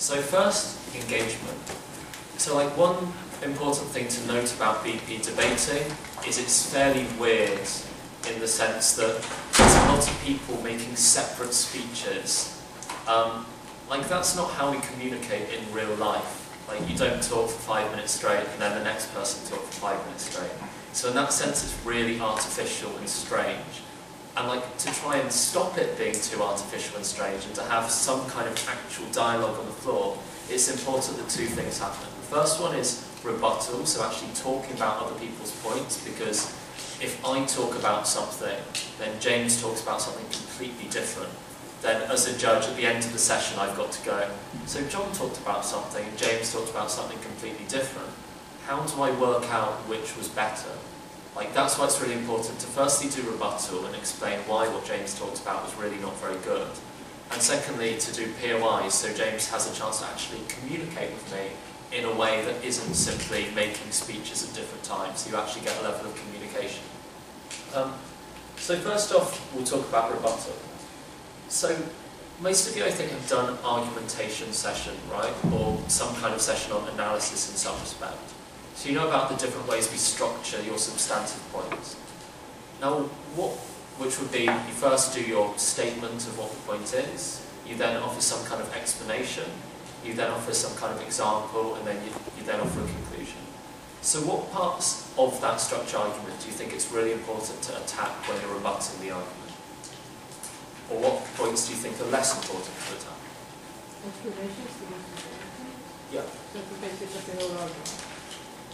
So first, engagement. So like one important thing to note about BP debating is it's fairly weird in the sense that there's a lot of people making separate speeches. Um, like that's not how we communicate in real life. Like you don't talk for five minutes straight and then the next person talk for five minutes straight. So in that sense it's really artificial and strange. And like to try and stop it being too artificial and strange and to have some kind of actual dialogue on the floor, it's important that two things happen. The first one is rebuttal, so actually talking about other people's points, because if I talk about something, then James talks about something completely different. Then as a judge at the end of the session I've got to go, so John talked about something and James talked about something completely different. How do I work out which was better? Like that's why it's really important to firstly do rebuttal and explain why what James talked about was really not very good. And secondly, to do POIs so James has a chance to actually communicate with me in a way that isn't simply making speeches at different times. You actually get a level of communication. Um, so first off, we'll talk about rebuttal. So most of you, I think, have done argumentation session, right? Or some kind of session on analysis in some respect. So you know about the different ways we structure your substantive points. Now, what, which would be, you first do your statement of what the point is, you then offer some kind of explanation, you then offer some kind of example, and then you, you then offer a conclusion. So what parts of that structure argument do you think it's really important to attack when you're rebutting the argument? Or what points do you think are less important to attack? Explanations Yeah.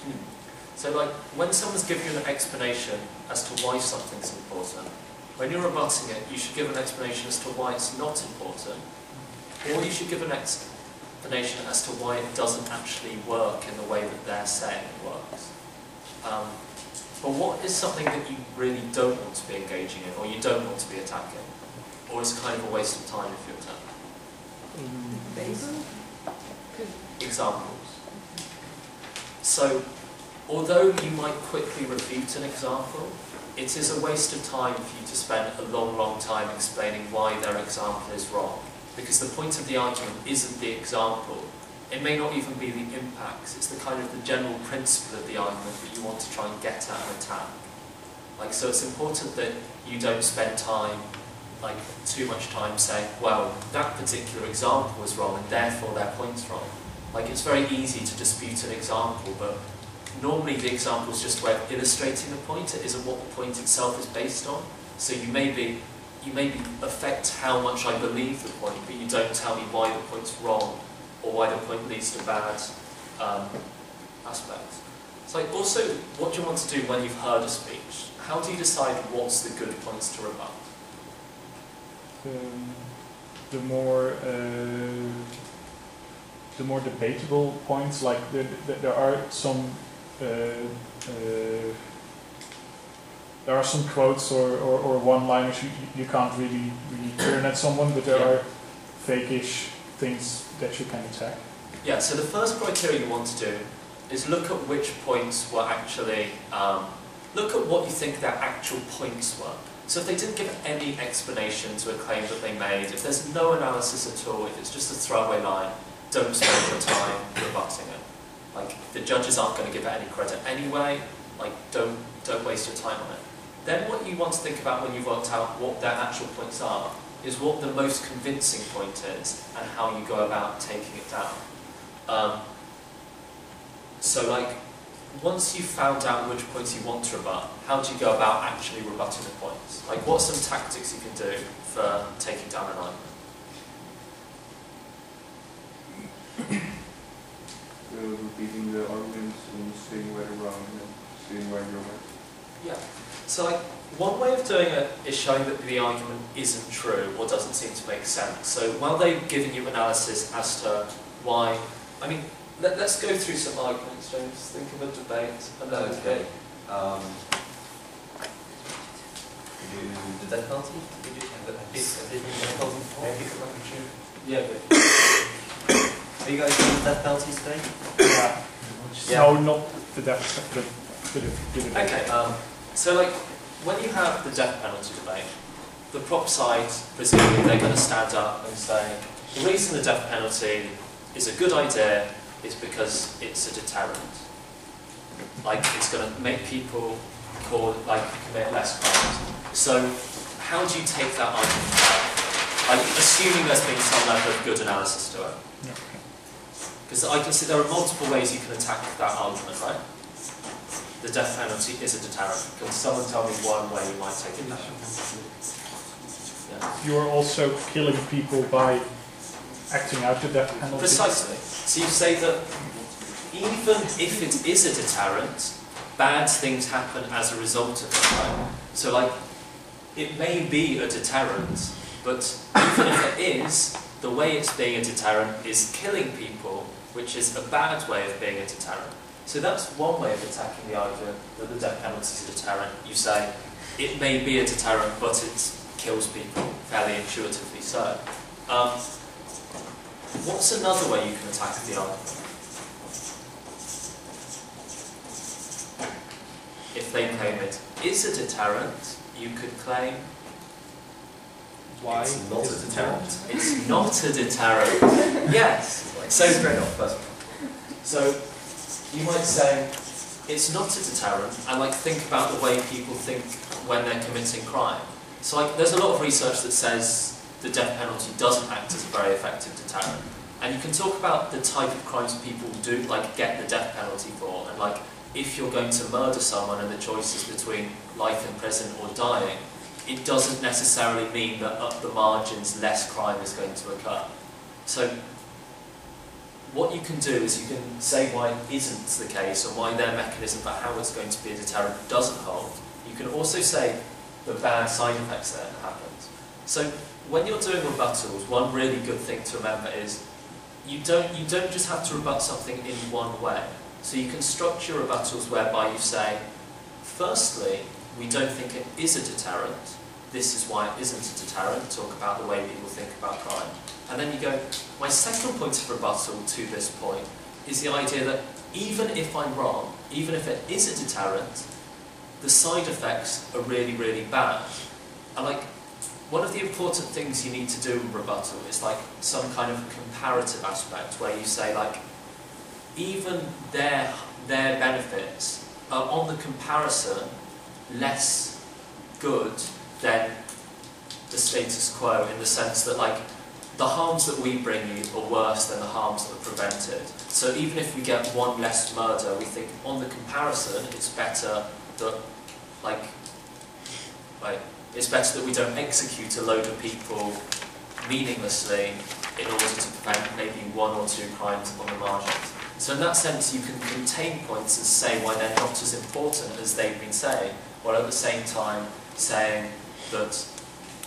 Hmm. So like, when someone's giving you an explanation as to why something's important, when you're rebutting it, you should give an explanation as to why it's not important, or you should give an explanation as to why it doesn't actually work in the way that they're saying it works. Um, but what is something that you really don't want to be engaging in, or you don't want to be attacking? Or is kind of a waste of time if you attack? Basil? Could, Examples. So, although you might quickly refute an example, it is a waste of time for you to spend a long, long time explaining why their example is wrong. Because the point of the argument isn't the example. It may not even be the impacts. It's the kind of the general principle of the argument that you want to try and get at and attack. Like, so it's important that you don't spend time, like, too much time saying, well, that particular example was wrong and therefore their point's wrong. Like, it's very easy to dispute an example, but normally the example is just of illustrating a point. It isn't what the point itself is based on. So you maybe you maybe affect how much I believe the point, but you don't tell me why the point's wrong or why the point leads to bad um, aspects. So like also, what do you want to do when you've heard a speech? How do you decide what's the good points to rebut? um, the more uh, the more debatable points, like the, the, there are some there are some quotes or, or, or one-liners you, you can't really really turn at someone, but there Yeah. are fake-ish things that you can attack. Yeah, so the first criteria you want to do is look at which points were actually, um, look at what you think their actual points were. So if they didn't give any explanation to a claim that they made, if there's no analysis at all, if it's just a throwaway line, don't spend your time rebutting it. Like, the judges aren't going to give it any credit anyway, like, don't, don't waste your time on it. Then what you want to think about when you've worked out what their actual points are, is what the most convincing point is, and how you go about taking it down. Um, so like, once you've found out which points you want to rebut, how do you go about actually rebutting the points? Like, what are some tactics you can do for taking down an argument? Uh, repeating the arguments and seeing where they're wrong and then seeing where you're right. Yeah. So like, one way of doing it is showing that the argument isn't true or doesn't seem to make sense. So while they're giving you analysis as to why, I mean, let, let's go through some arguments, James. Think of a debate. And then Okay. Um, you, the death penalty? Did you have the did you death penalty before? Yeah, good. Are you guys doing the death penalty today? Yeah. Yeah. No, not the death, the Okay, um, so like, when you have the death penalty debate, the prop side, presumably they're going to stand up and say, the reason the death penalty is a good idea is because it's a deterrent. Like it's going to make people call, like commit less crimes. So how do you take that argument out? Like assuming there's been some level of good analysis to it. Okay. Because I can see there are multiple ways you can attack that argument, right? The death penalty is a deterrent. Can someone tell me one way you might take it down? Yeah. You are also killing people by acting out the death penalty. Precisely. So you say that even if it is a deterrent, bad things happen as a result of it, right? So like, it may be a deterrent, but even if it is, the way it's being a deterrent is killing people, which is a bad way of being a deterrent. So that's one way of attacking the idea that the death penalty is a deterrent. You say, it may be a deterrent, but it kills people, fairly intuitively so. Um, What's another way you can attack the argument? If they claim it is a deterrent, you could claim Why? It's not a deterrent. it's not a deterrent. yes. So- straight off, first. So you might say it's not a deterrent, and like think about the way people think when they're committing crime. So like there's a lot of research that says the death penalty doesn't act as a very effective deterrent. And you can talk about the type of crimes people do like get the death penalty for and like if you're going to murder someone and the choice is between life in prison or dying, it doesn't necessarily mean that up the margins less crime is going to occur. So what you can do is you can say why it isn't the case or why their mechanism for how it's going to be a deterrent doesn't hold. You can also say the bad side effects that happens. So when you're doing rebuttals, one really good thing to remember is you don't you don't just have to rebut something in one way. So you can structure rebuttals whereby you say, firstly, we don't think it is a deterrent. This is why it isn't a deterrent. Talk about the way people think about crime. And then you go, my second point of rebuttal to this point is the idea that even if I'm wrong, even if it is a deterrent, the side effects are really, really bad. And like, one of the important things you need to do in rebuttal is like some kind of comparative aspect where you say like, even their, their benefits are on the comparison less good than the status quo in the sense that like the harms that we bring you are worse than the harms that are prevented. So even if we get one less murder, we think on the comparison it's better that like like it's better that we don't execute a load of people meaninglessly in order to prevent maybe one or two crimes on the margins. So in that sense you can contain points and say why they're not as important as they've been saying, while at the same time saying that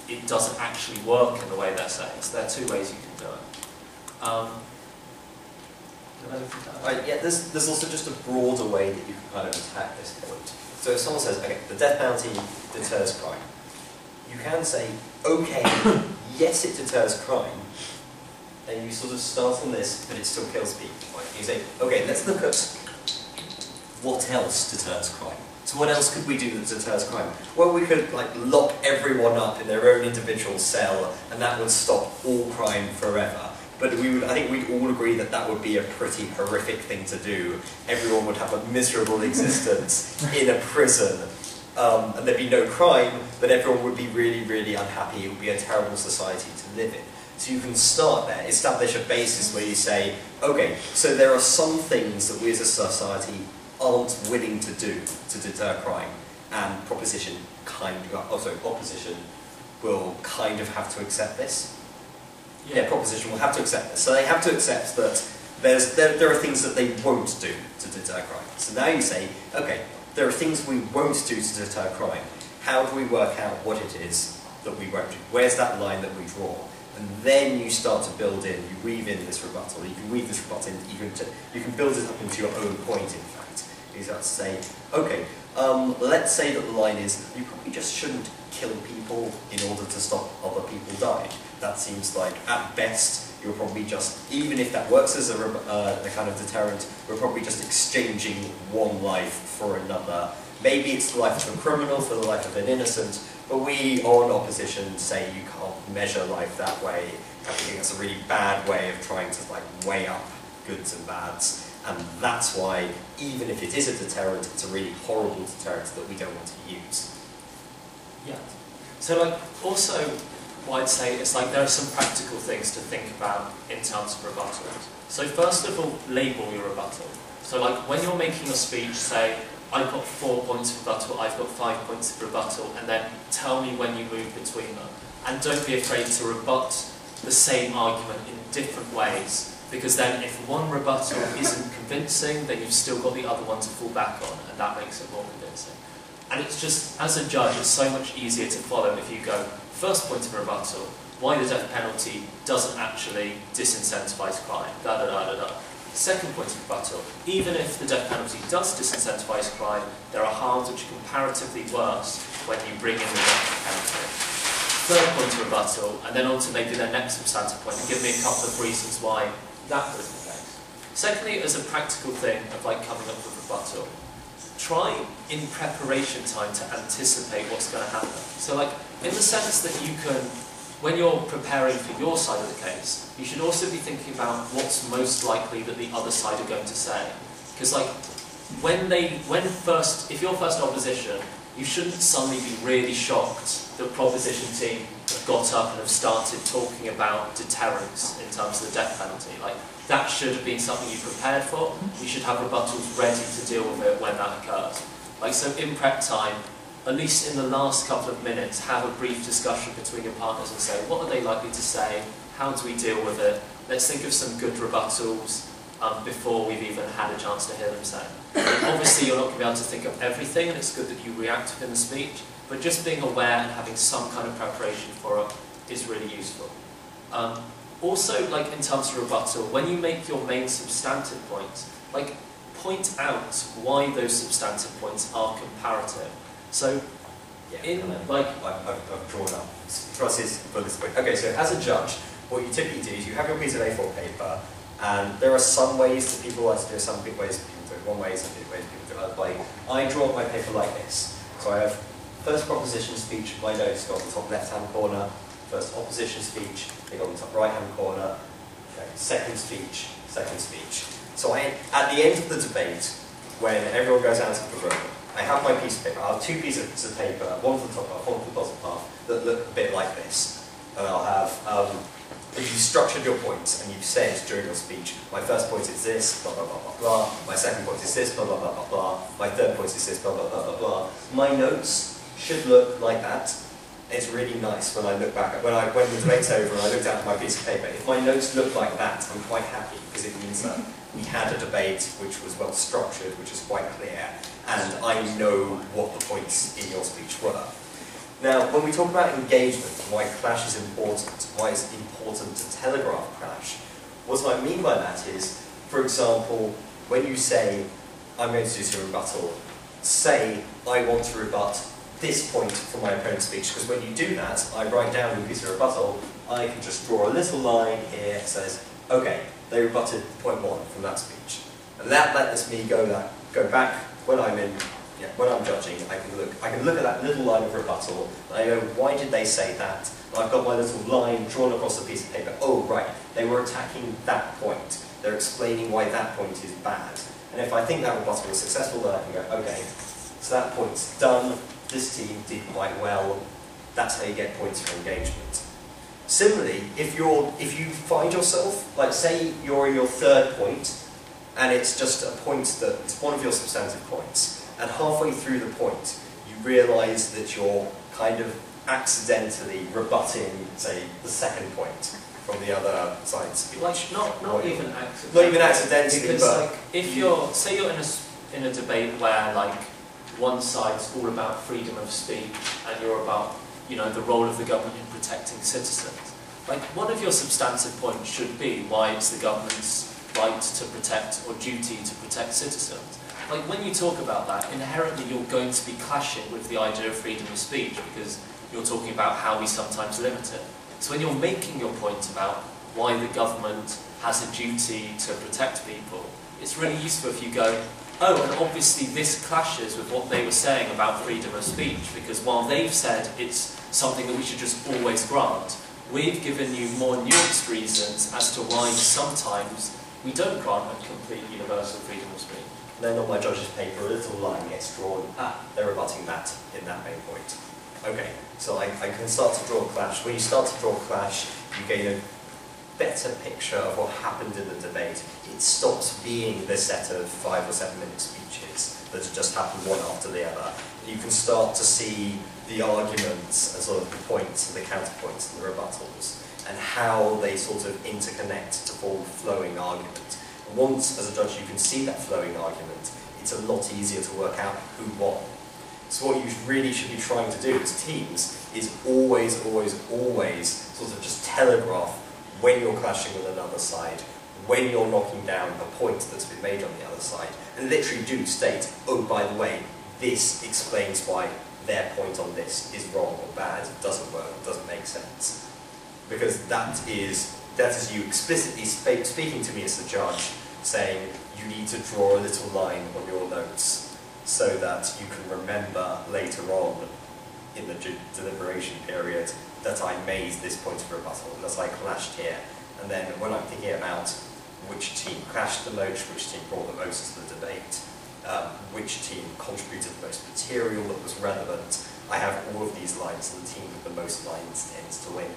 it doesn't actually work in the way they're saying. So there are two ways you can do it. Um? Right, yeah, there's, there's also just a broader way that you can kind of attack this point. So if someone says, okay, the death penalty deters crime, you can say, okay, yes, it deters crime, and you sort of start on this, but it still kills people. Right? You say, okay, let's look at what else deters crime. So what else could we do that deters crime? Well, we could like lock everyone up in their own individual cell, and that would stop all crime forever. But we would, I think we'd all agree that that would be a pretty horrific thing to do. Everyone would have a miserable existence in a prison, um, and there'd be no crime, but everyone would be really, really unhappy. It would be a terrible society to live in. So you can start there, establish a basis where you say, okay, so there are some things that we as a society aren't willing to do to deter crime, and proposition kind of, oh, also opposition will kind of have to accept this. Yeah, proposition will have to accept this. So they have to accept that there's, there, there are things that they won't do to deter crime. So now you say, okay, there are things we won't do to deter crime. How do we work out what it is that we won't do? Where's that line that we draw? And then you start to build in, you weave in this rebuttal, you can weave this rebuttal in, you can, you can build it up into your own point, in fact. You start to say, okay, um, let's say that the line is, you probably just shouldn't kill people in order to stop other people dying. That seems like, at best, you're probably just, even if that works as a, uh, a kind of deterrent, we're probably just exchanging one life for another. Maybe it's the life of a criminal for the life of an innocent, but we, on opposition, say you can't measure life that way. I think that's a really bad way of trying to like weigh up goods and bads. And that's why, even if it is a deterrent, it's a really horrible deterrent that we don't want to use. Yeah. So like also what I'd say is like there are some practical things to think about in terms of rebuttals. So first of all, label your rebuttal. So like when you're making a speech, say, I've got four points of rebuttal, I've got five points of rebuttal, and then tell me when you move between them. And don't be afraid to rebut the same argument in different ways, because then if one rebuttal isn't convincing, then you've still got the other one to fall back on, and that makes it more convincing. And it's just, as a judge, it's so much easier to follow if you go, first point of rebuttal, why the death penalty doesn't actually disincentivize crime, da da da da da. Second point of rebuttal, even if the death penalty does disincentivize crime, there are harms which are comparatively worse when you bring in the death penalty. Third point of rebuttal, and then on to maybe their next substantive point, and give me a couple of reasons why that the case. Secondly, as a practical thing of like coming up with a rebuttal, try in preparation time to anticipate what's going to happen. So like, in the sense that you can when you're preparing for your side of the case, you should also be thinking about what's most likely that the other side are going to say. Because like, when they, when first, if you're first opposition, you shouldn't suddenly be really shocked that proposition team have got up and have started talking about deterrence in terms of the death penalty. Like, that should have been something you prepared for. You should have rebuttals ready to deal with it when that occurs. Like, so in prep time, at least in the last couple of minutes, have a brief discussion between your partners and say, what are they likely to say? How do we deal with it? Let's think of some good rebuttals um, before we've even had a chance to hear them say. Obviously, you're not going to be able to think of everything, and it's good that you react within the speech, but just being aware and having some kind of preparation for it is really useful. Um, also, like in terms of rebuttal, when you make your main substantive points, like point out why those substantive points are comparative. So, Yeah, in then like I've, I've, drawn up for this point. Okay, so as a judge, what you typically do is you have your piece of A4 paper, and there are some ways that people like to do it, some big ways that people do it one way, some ways that people do it another way. I draw my paper like this. So I have first proposition speech, my notes go on the top left-hand corner, first opposition speech, they go on the top right-hand corner, okay, second speech, second speech. So I, at the end of the debate, when everyone goes out of the room, I have my piece of paper. I'll have two pieces of paper, one for the top half, one for the bottom half, that look a bit like this. And I'll have, um, if you've structured your points and you've said during your speech, my first point is this, blah, blah, blah, blah, blah. My second point is this, blah, blah, blah, blah, blah. My third point is this, blah, blah, blah, blah, blah. My notes should look like that. It's really nice when I look back, when, I, when the debate's over and I look down at my piece of paper. If my notes look like that, I'm quite happy because it means that we had a debate which was well structured, which is quite clear, and I know what the points in your speech were. Now, when we talk about engagement, why clash is important, why it's important to telegraph clash, what I mean by that is, for example, when you say, I'm going to do some rebuttal, say, I want to rebut this point for my opponent's speech, because when you do that, I write down of rebuttal, I can just draw a little line here that says, okay, they rebutted point one from that speech. And that lets me go that go back when I'm in yeah, when I'm judging, I can look I can look at that little line of rebuttal and I know why did they say that? And I've got my little line drawn across a piece of paper. Oh right, they were attacking that point. They're explaining why that point is bad. And if I think that rebuttal was successful, then I can go, okay, so that point's done, this team did quite well, that's how you get points for engagement. Similarly, if you're if you find yourself, like say you're in your third point, and it's just a point that it's one of your substantive points, and halfway through the point, you realise that you're kind of accidentally rebutting, say, the second point from the other side's speech. Like not not even accidentally. Not even accidentally, because but like if you're say you're in a in a debate where like one side's all about freedom of speech and you're about you know the role of the government in protecting citizens. Like one of your substantive points should be why it's the government's right to protect or duty to protect citizens. Like when you talk about that, inherently you're going to be clashing with the idea of freedom of speech because you're talking about how we sometimes limit it. So when you're making your point about why the government has a duty to protect people, it's really useful if you go, oh, and obviously this clashes with what they were saying about freedom of speech, because while they've said it's something that we should just always grant, We've given you more nuanced reasons as to why sometimes we don't grant a complete universal freedom of speech. They're not my judge's paper, a little line gets drawn. Ah, they're rebutting that in that main point. Okay, so I, I can start to draw a clash. When you start to draw a clash, you gain a better picture of what happened in the debate. It stops being this set of five or seven minute speeches that just happen one after the other. You can start to see the arguments and sort of the points and the counterpoints and the rebuttals and how they sort of interconnect to form a flowing argument. And once, as a judge, you can see that flowing argument, it's a lot easier to work out who won. So what you really should be trying to do as teams is always, always, always sort of just telegraph when you're clashing with another side, when you're knocking down a point that's been made on the other side, and literally do state, oh, by the way, this explains why their point on this is wrong or bad, doesn't work, doesn't make sense. Because that is, that is you explicitly spe- speaking to me as the judge, saying you need to draw a little line on your notes so that you can remember later on in the deliberation period that I made this point of rebuttal, that I clashed here. And then when I'm thinking about which team clashed the most, which team brought the most to the debate, um, which team contributed the most material that was relevant, I have all of these lines, and the team with the most lines tends to win.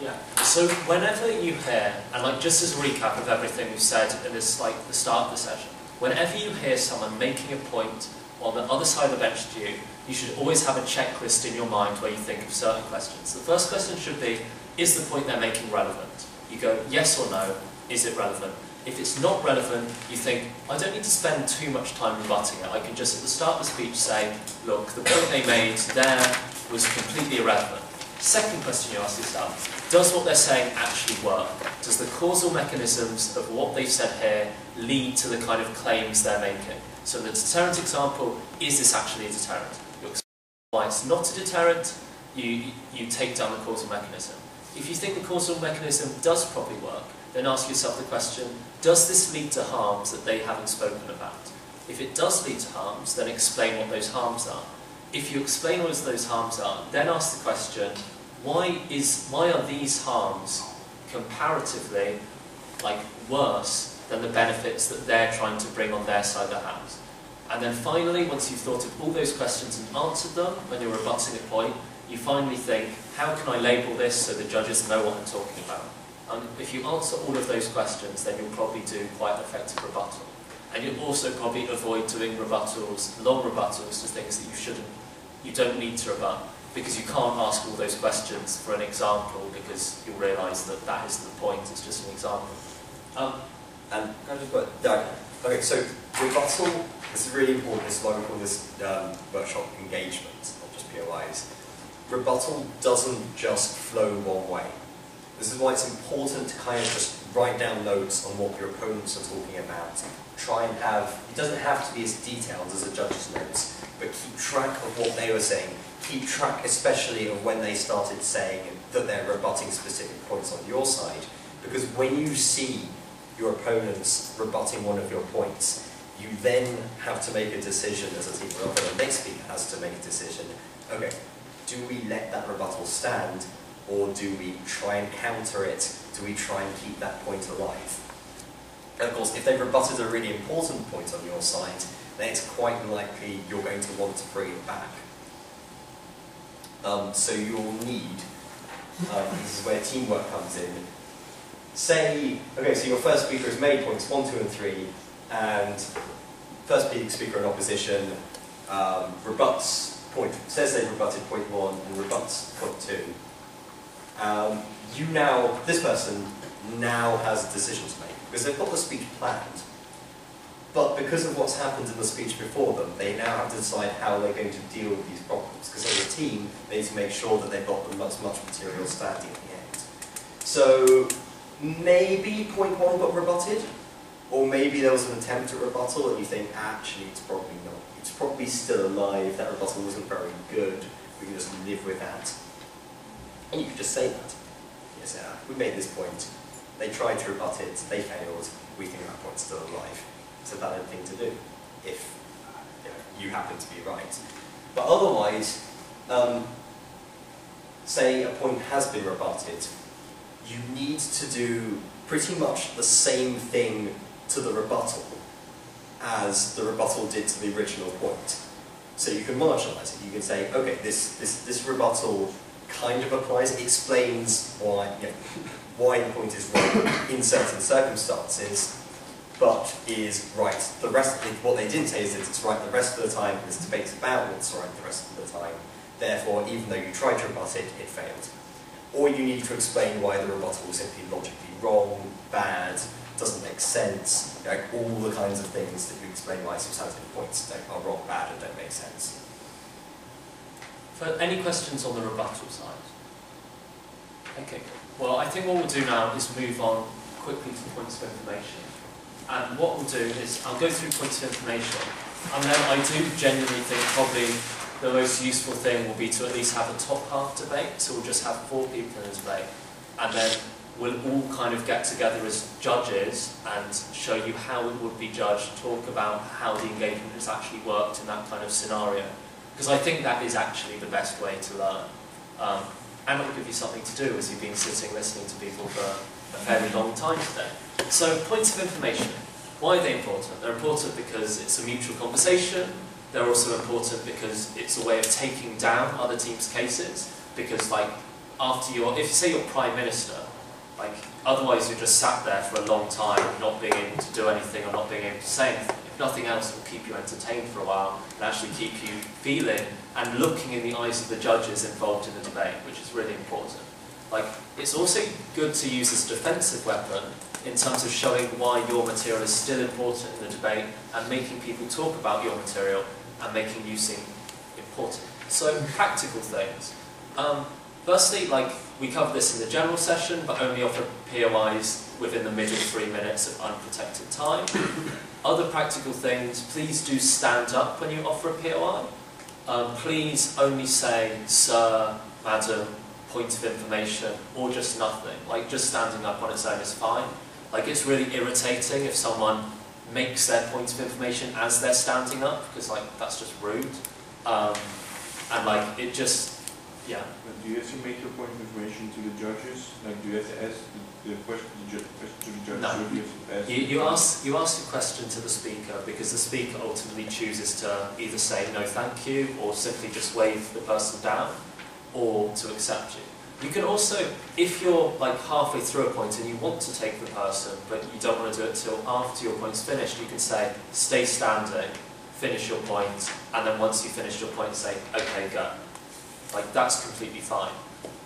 Yeah. So whenever you hear, and like just as a recap of everything we've said in this like the start of the session, whenever you hear someone making a point on the other side of the bench to you, you should always have a checklist in your mind where you think of certain questions. The first question should be, is the point they're making relevant? You go, yes or no, is it relevant? If it's not relevant, you think, I don't need to spend too much time rebutting it. I can just at the start of the speech say, look, the point they made there was completely irrelevant. Second question you ask yourself, does what they're saying actually work? Does the causal mechanisms of what they've said here lead to the kind of claims they're making? So the deterrent example, is this actually a deterrent? Why it's not a deterrent, you, you take down the causal mechanism. If you think the causal mechanism does properly work, then ask yourself the question, does this lead to harms that they haven't spoken about? If it does lead to harms, then explain what those harms are. If you explain what those harms are, then ask the question, why, is, why are these harms comparatively like worse than the benefits that they're trying to bring on their side of the house? And then finally, once you've thought of all those questions and answered them, when you're rebutting a point, you finally think, how can I label this so the judges know what I'm talking about? And if you answer all of those questions, then you'll probably do quite an effective rebuttal. And you'll also probably avoid doing rebuttals, long rebuttals to things that you shouldn't, you don't need to rebut, because you can't ask all those questions for an example, because you'll realise that that isn't the point, it's just an example. Um, And can I just put, yeah, okay, so rebuttal, this is really important, this is why we call this um, workshop engagement, not just POIs. Rebuttal doesn't just flow one way. This is why it's important to kind of just write down notes on what your opponents are talking about. Try and have, it doesn't have to be as detailed as a judge's notes, but keep track of what they were saying. Keep track especially of when they started saying that they're rebutting specific points on your side. Because when you see your opponents rebutting one of your points, you then have to make a decision as a team, or the next speaker has to make a decision. Okay, do we let that rebuttal stand, or do we try and counter it? Do we try and keep that point alive? And of course, if they've rebutted a really important point on your side, then it's quite likely you're going to want to bring it back. Um, so you'll need, um, this is where teamwork comes in, say, okay, so your first speaker has made points one, two, and three, and first speaker in opposition um, rebuts point, says they rebutted point one and rebuts point two. Um, you now, this person now has a decision to make because they've got the speech planned, but because of what's happened in the speech before them, they now have to decide how they're going to deal with these problems. Because as a team, they need to make sure that they've got the much, much material standing at the end. So maybe point one got rebutted, or maybe there was an attempt at rebuttal and you think, actually, it's probably not. It's probably still alive, that rebuttal wasn't very good, we can just live with that. And you could just say that. Yes, uh, we made this point, they tried to rebut it, they failed, we think that point's still alive. It's a valid thing to do, if you, know, you happen to be right. But otherwise, um, say a point has been rebutted, you need to do pretty much the same thing to the rebuttal as the rebuttal did to the original point. So you can marginalize it. You can say, okay, this, this, this rebuttal kind of applies, explains why, you know, why the point is wrong in certain circumstances, but is right the rest. What they didn't say is that it's right the rest of the time. This debate's about what's right the rest of the time. Therefore, even though you tried to rebut it, it failed. Or you need to explain why the rebuttal was simply logically wrong, bad, doesn't make sense, like all the kinds of things that you explain why substantive points are wrong, bad, and don't make sense. For any questions on the rebuttal side? Okay, well, I think what we'll do now is move on quickly to points of information. And what we'll do is, I'll go through points of information, and then I do genuinely think probably the most useful thing will be to at least have a top half debate, so we'll just have four people in a debate, and then we'll all kind of get together as judges and show you how it would be judged, talk about how the engagement has actually worked in that kind of scenario. Because I think that is actually the best way to learn. Um, and it'll give you something to do as you've been sitting listening to people for a fairly long time today. So points of information. Why are they important? They're important because it's a mutual conversation. They're also important because it's a way of taking down other teams' cases. Because like after your, if you say you're prime minister, like otherwise you're just sat there for a long time, not being able to do anything or not being able to say anything. If nothing else, will keep you entertained for a while and actually keep you feeling and looking in the eyes of the judges involved in the debate, which is really important. Like it's also good to use as a defensive weapon in terms of showing why your material is still important in the debate and making people talk about your material and making you seem important. So practical things. Um, firstly, like we covered this in the general session, but only offer POIs within the middle three minutes of unprotected time. Other practical things, please do stand up when you offer a POI. Um, please only say, sir, madam, point of information, or just nothing. Like, just standing up on its own is fine. Like, it's really irritating if someone makes their point of information as they're standing up, because, like, that's just rude. Um, and, like, it just, yeah. Do you have to make your point of information to the judges? Like, do you have to ask the, the question, the to the judges? No. you to You, you ask you ask a question to the speaker because the speaker ultimately chooses to either say no thank you or simply just wave the person down or to accept you. You can also, if you're like halfway through a point and you want to take the person but you don't want to do it till after your point's finished, you can say stay standing, finish your point, and then once you finish your point say okay go. Like that's completely fine.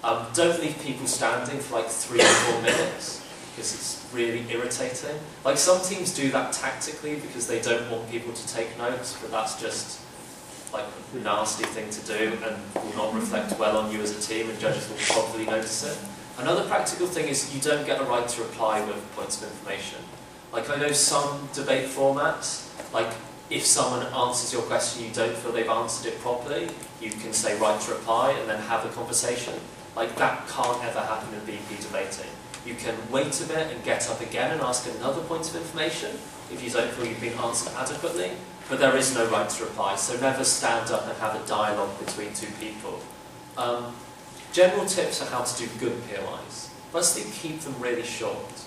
Um, don't leave people standing for like three or four minutes because it's really irritating. Like some teams do that tactically because they don't want people to take notes, but that's just like a nasty thing to do and will not reflect well on you as a team and judges will probably notice it. Another practical thing is you don't get a right to reply with points of information. Like I know some debate formats, like if someone answers your question you don't feel they've answered it properly, you can say right to reply and then have a conversation. Like that can't ever happen in BP debating. You can wait a bit and get up again and ask another point of information if you don't feel you've been answered adequately, but there is no right to reply, so never stand up and have a dialogue between two people. Um, general tips on how to do good POIs. Firstly, keep them really short.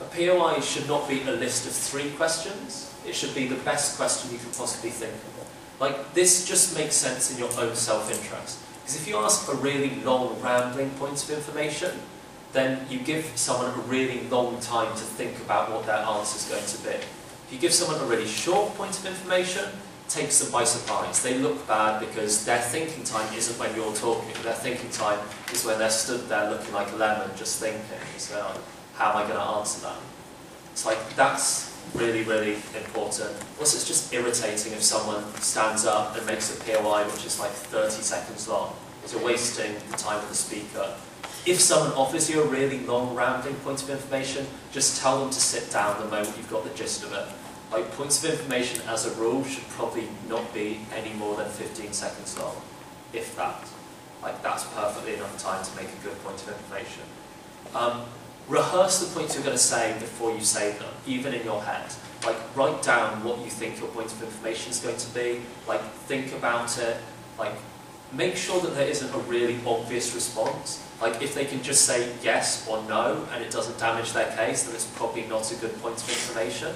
A POI should not be a list of three questions, it should be the best question you can possibly think of. Like, this just makes sense in your own self-interest. Because if you ask a really long, rambling point of information, then you give someone a really long time to think about what their answer is going to be. If you give someone a really short point of information, takes them by surprise. They look bad because their thinking time isn't when you're talking. Their thinking time is when they're stood there looking like a lemon, just thinking, so how am I going to answer that? It's like, that's really, really important. Also, it's just irritating if someone stands up and makes a POI which is like 30 seconds long. So wasting the time of the speaker. If someone offers you a really long, rambling point of information, just tell them to sit down the moment you've got the gist of it. Like, points of information as a rule should probably not be any more than 15 seconds long, if that. Like, that's perfectly enough time to make a good point of information. Um, rehearse the points you're going to say before you say them, even in your head. Like, write down what you think your point of information is going to be. Like, think about it. Like, make sure that there isn't a really obvious response. Like if they can just say yes or no and it doesn't damage their case, then it's probably not a good point of information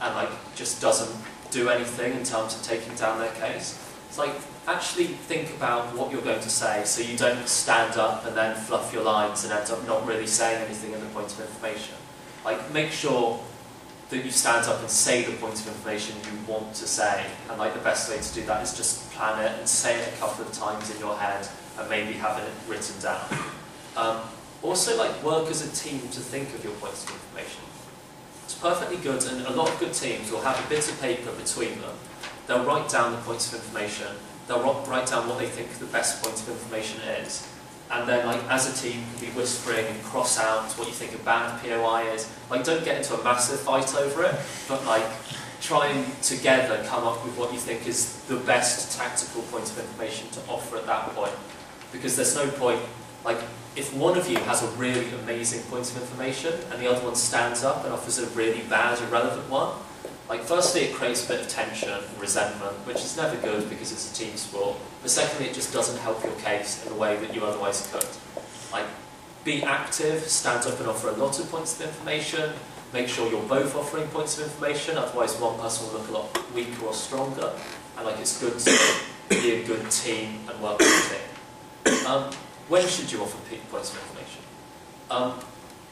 and like just doesn't do anything in terms of taking down their case. It's like actually think about what you're going to say so you don't stand up and then fluff your lines and end up not really saying anything in the point of information. Like make sure that you stand up and say the point of information you want to say and like the best way to do that is just plan it and say it a couple of times in your head and maybe have it written down. Um, also like work as a team to think of your points of information. It's perfectly good and a lot of good teams will have a bit of paper between them. They'll write down the points of information, they'll write down what they think the best point of information is, and then like as a team you can be whispering and cross out what you think a bad POI is. Like don't get into a massive fight over it, but like try and together come up with what you think is the best tactical point of information to offer at that point. Because there's no point, like if one of you has a really amazing point of information and the other one stands up and offers a really bad, irrelevant one, like firstly it creates a bit of tension and resentment, which is never good because it's a team sport. But secondly, it just doesn't help your case in the way that you otherwise could. Like, be active, stand up and offer a lot of points of information, make sure you're both offering points of information, otherwise one person will look a lot weaker or stronger. And like it's good to be a good team and work as a team. Um, when should you offer points of information? Um,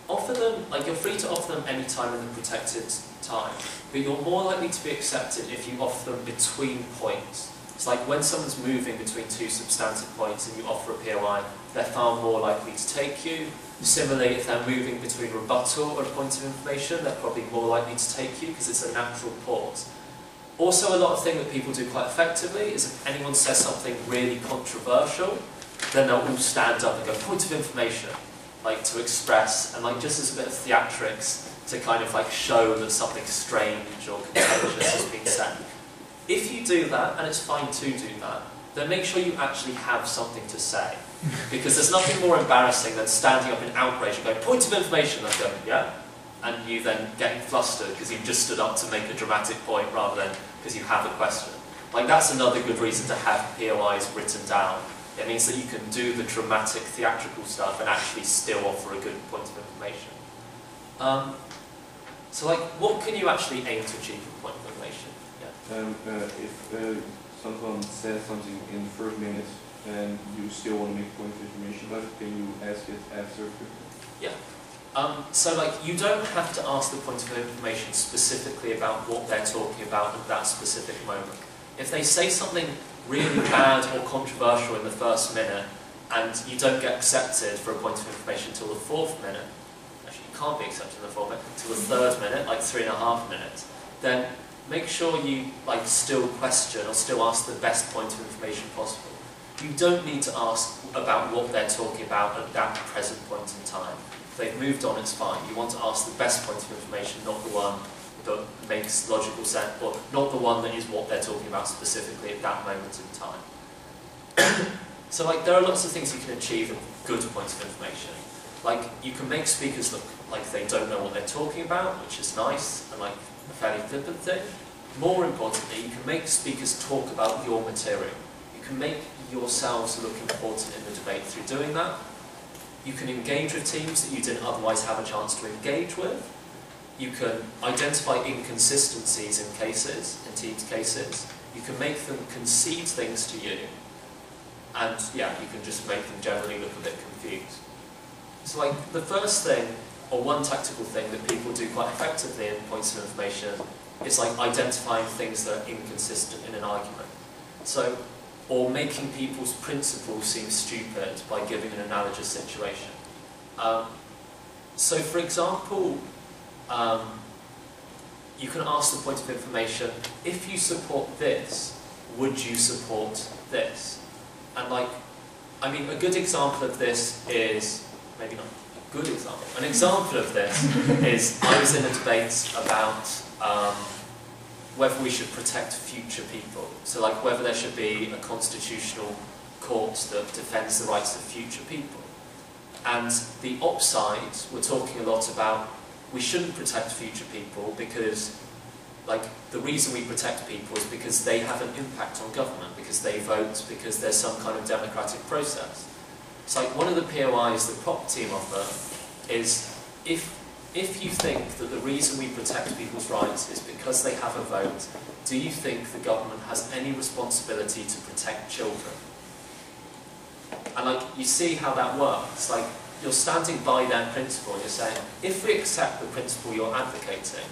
offer them, like you're free to offer them any time in the protected time, but you're more likely to be accepted if you offer them between points. It's like when someone's moving between two substantive points and you offer a POI, they're far more likely to take you. Similarly, if they're moving between rebuttal or a point of information, they're probably more likely to take you because it's a natural pause. Also, a lot of thing that people do quite effectively is if anyone says something really controversial, then they'll all stand up and go, point of information, like to express, and like just as a bit of theatrics to kind of like show that something strange or contentious has been said. If you do that, and it's fine to do that, then make sure you actually have something to say. Because there's nothing more embarrassing than standing up in outrage and going, point of information, and going, yeah? And you then getting flustered because you've just stood up to make a dramatic point rather than because you have a question. Like that's another good reason to have POIs written down. It means that you can do the dramatic theatrical stuff and actually still offer a good point of information. Um, so like, what can you actually aim to achieve with point of information? Yeah. Um, uh, if uh, someone says something in the first minute and you still want to make a point of information about it, can you ask it after? Yeah. Um, so like you don't have to ask the point of information specifically about what they're talking about at that specific moment. If they say something really bad or controversial in the first minute and you don't get accepted for a point of information until the fourth minute, can't be accepted in the minute, until the third minute, like three and a half minutes, then make sure you like still question or still ask the best point of information possible. You don't need to ask about what they're talking about at that present point in time. If they've moved on, it's fine. You want to ask the best point of information, not the one that makes logical sense, or not the one that is what they're talking about specifically at that moment in time. so like there are lots of things you can achieve with good points of information. Like you can make speakers look like they don't know what they're talking about, which is nice and like a fairly flippant thing. More importantly, you can make speakers talk about your material. You can make yourselves look important in the debate through doing that. You can engage with teams that you didn't otherwise have a chance to engage with. You can identify inconsistencies in cases, in teams' cases. You can make them concede things to you. And yeah, you can just make them generally look a bit confused. So like the first thing, or one tactical thing that people do quite effectively in points of information is like identifying things that are inconsistent in an argument. So, or making people's principles seem stupid by giving an analogous situation. Um, so for example, um, you can ask the point of information, if you support this, would you support this? And like, I mean, a good example of this is, maybe not good example, an example of this is I was in a debate about um, whether we should protect future people. So like whether there should be a constitutional court that defends the rights of future people. And the opside were talking a lot about we shouldn't protect future people because like the reason we protect people is because they have an impact on government, because they vote, because there's some kind of democratic process. It's like one of the POIs the prop team offer is if if you think that the reason we protect people's rights is because they have a vote, do you think the government has any responsibility to protect children? And like you see how that works. Like you're standing by that principle and you're saying, if we accept the principle you're advocating,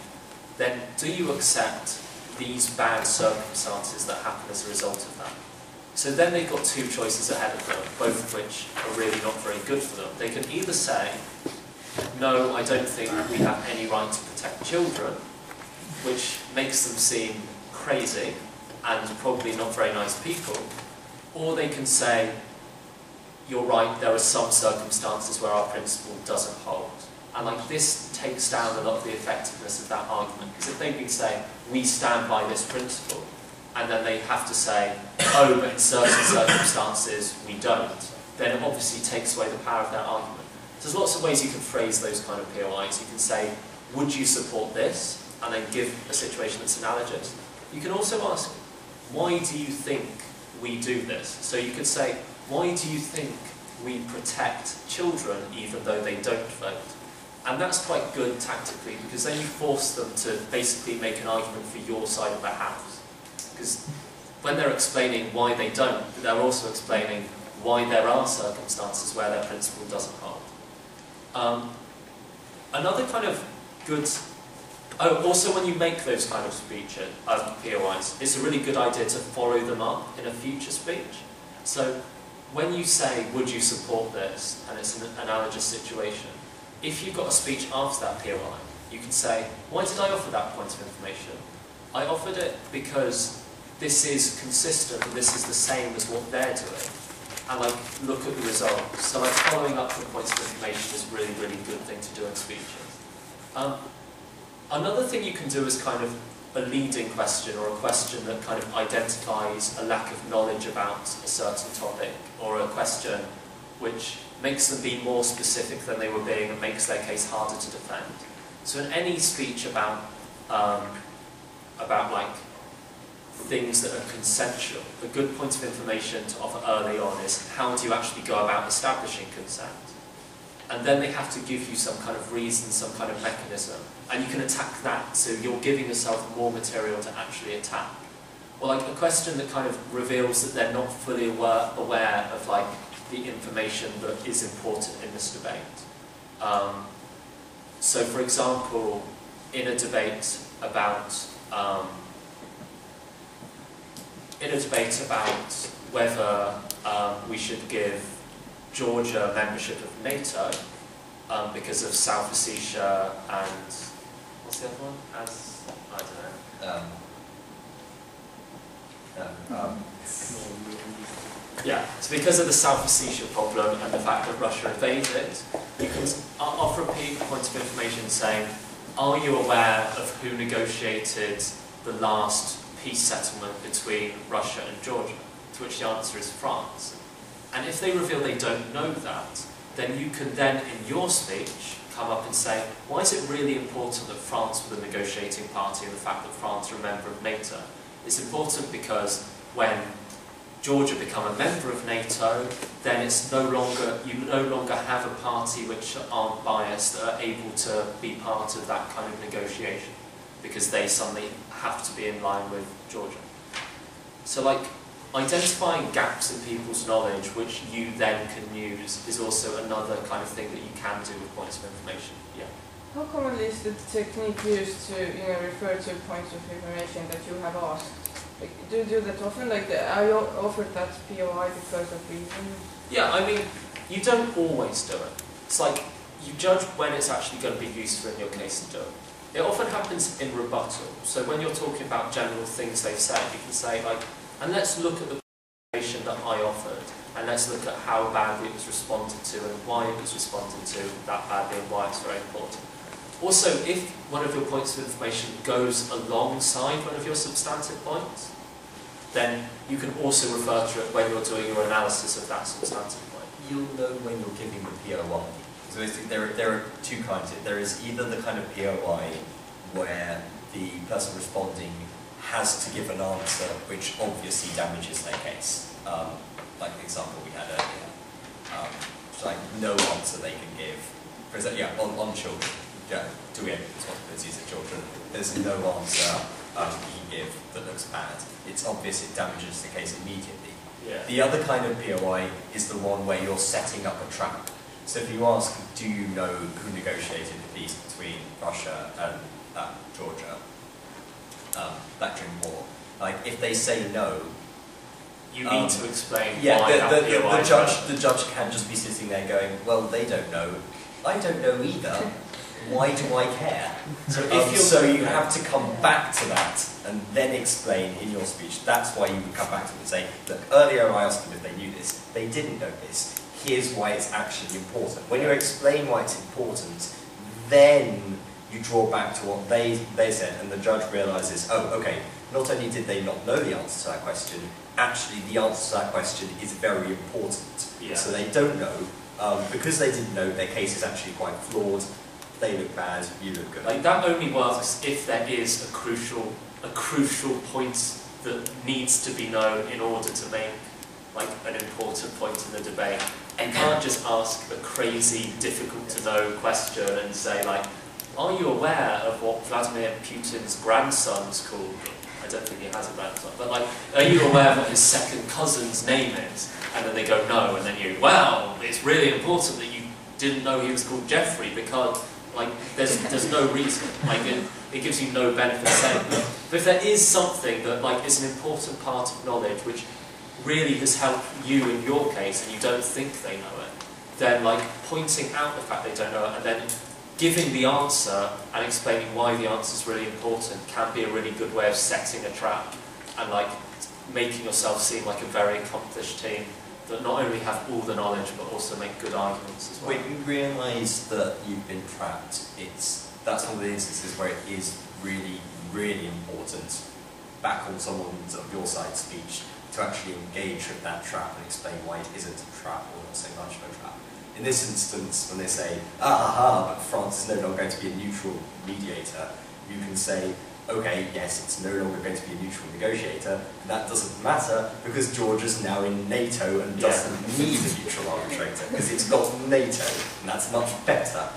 then do you accept these bad circumstances that happen as a result of that? So then they've got two choices ahead of them, both of which are really not very good for them. They can either say, no, I don't think we have any right to protect children, which makes them seem crazy and probably not very nice people, or they can say, you're right, there are some circumstances where our principle doesn't hold. And like this takes down a lot of the effectiveness of that argument. Because if they've been saying, we stand by this principle, and then they have to say, oh, but in certain circumstances we don't, then it obviously takes away the power of that argument. So there's lots of ways you can phrase those kind of POIs. You can say, would you support this? And then give a situation that's analogous. You can also ask, why do you think we do this? So you could say, why do you think we protect children even though they don't vote? And that's quite good tactically because then you force them to basically make an argument for your side of the house. Because when they're explaining why they don't, they're also explaining why there are circumstances where their principle doesn't hold. Um, another kind of good Oh, also when you make those kind of speeches, um, POIs, it's a really good idea to follow them up in a future speech. So when you say, would you support this, and it's an analogous situation, if you've got a speech after that POI, you can say, why did I offer that point of information? I offered it because this is consistent and this is the same as what they're doing. And like, look at the results. So like, following up the points of information is a really, really good thing to do in speeches. Um, Another thing you can do is kind of a leading question or a question that kind of identifies a lack of knowledge about a certain topic or a question which makes them be more specific than they were being and makes their case harder to defend. So in any speech about um, about like things that are consensual, a good point of information to offer early on is how do you actually go about establishing consent? and then they have to give you some kind of reason, some kind of mechanism, and you can attack that, so you're giving yourself more material to actually attack. Or like a question that kind of reveals that they're not fully aware, aware of like the information that is important in this debate. Um, so for example, in a debate about um, in a debate about whether um, we should give Georgia membership of NATO um, because of South Ossetia and what's the other one? As I don't know. Um, um, Yeah, so because of the South Ossetia problem and the fact that Russia invaded, you can offer a point of information saying, are you aware of who negotiated the last peace settlement between Russia and Georgia? To which the answer is France. And if they reveal they don't know that, then you can then, in your speech, come up and say, why is it really important that France were the negotiating party and the fact that France are a member of NATO? It's important because when Georgia become a member of NATO, then it's no longer you no longer have a party which aren't biased that are able to be part of that kind of negotiation because they suddenly have to be in line with Georgia. So like Identifying gaps in people's knowledge, which you then can use, is also another kind of thing that you can do with points of information. Yeah. How commonly is the technique used to you know, refer to points of information that you have asked? Like, do you do that often? Like, the, I offered that POI because of reason. Yeah, I mean, you don't always do it. It's like you judge when it's actually going to be useful in your case to do it. It often happens in rebuttal. So when you're talking about general things they've said, you can say like, and let's look at the information that I offered, and let's look at how badly it was responded to and why it was responded to that badly and why it's very important. Also, if one of your points of information goes alongside one of your substantive points, then you can also refer to it when you're doing your analysis of that substantive point. You'll know when you're giving the POI. So basically there, are- there are two kinds. There is either the kind of POI where the person responding has to give an answer which obviously damages their case. Um, like the example we had earlier. Um, like no answer they can give. For example, yeah, on, on children, yeah, do we have responsibilities of children? There's no answer um, you can give that looks bad. It's obvious it damages the case immediately. Yeah. The other kind of POI is the one where you're setting up a trap. So if you ask, do you know who negotiated the peace between Russia and uh, Georgia, um, that during war? Like, if they say no, You Um, need to explain yeah, why the, the, the, the judge the judge can't just be sitting there going, well, they don't know, I don't know either. Why do I care? So if Um, you're so you have to come back to that and then explain in your speech. That's why you would come back to it and say, look, earlier I asked them if they knew this. They didn't know this. Here's why it's actually important. When you explain why it's important, then you draw back to what they, they said and the judge realises, oh, okay, not only did they not know the answer to that question, actually the answer to that question is very important. Yeah. So they don't know. Um, because they didn't know, their case is actually quite flawed. They look bad, you look good. Like that only works if there is a crucial, a crucial point that needs to be known in order to make like an important point in the debate. You can't just ask a crazy, difficult to know question and say like, are you aware of what Vladimir Putin's grandson's called? I don't think he has a grandson, but like, are you aware of what his second cousin's name is? And then they go no, and then you, wow, it's really important that you didn't know he was called Jeffrey because like there's there's no reason. Like it, it gives you no benefit saying that. But if there is something that like is an important part of knowledge which really has helped you in your case and you don't think they know it, then like pointing out the fact they don't know it and then giving the answer and explaining why the answer is really important can be a really good way of setting a trap and like making yourself seem like a very accomplished team that not only have all the knowledge but also make good arguments as well. When you realise that you've been trapped, it's that's one of the instances where it is really, really important, back on someone's of your side speech, to actually engage with that trap and explain why it isn't a trap or not so much of a trap. In this instance, when they say, ah ha ha, but France is no longer going to be a neutral mediator, you can say, okay, yes, it's no longer going to be a neutral negotiator, and that doesn't matter because Georgia's now in NATO and doesn't need a neutral arbitrator because it's got NATO, and that's much better.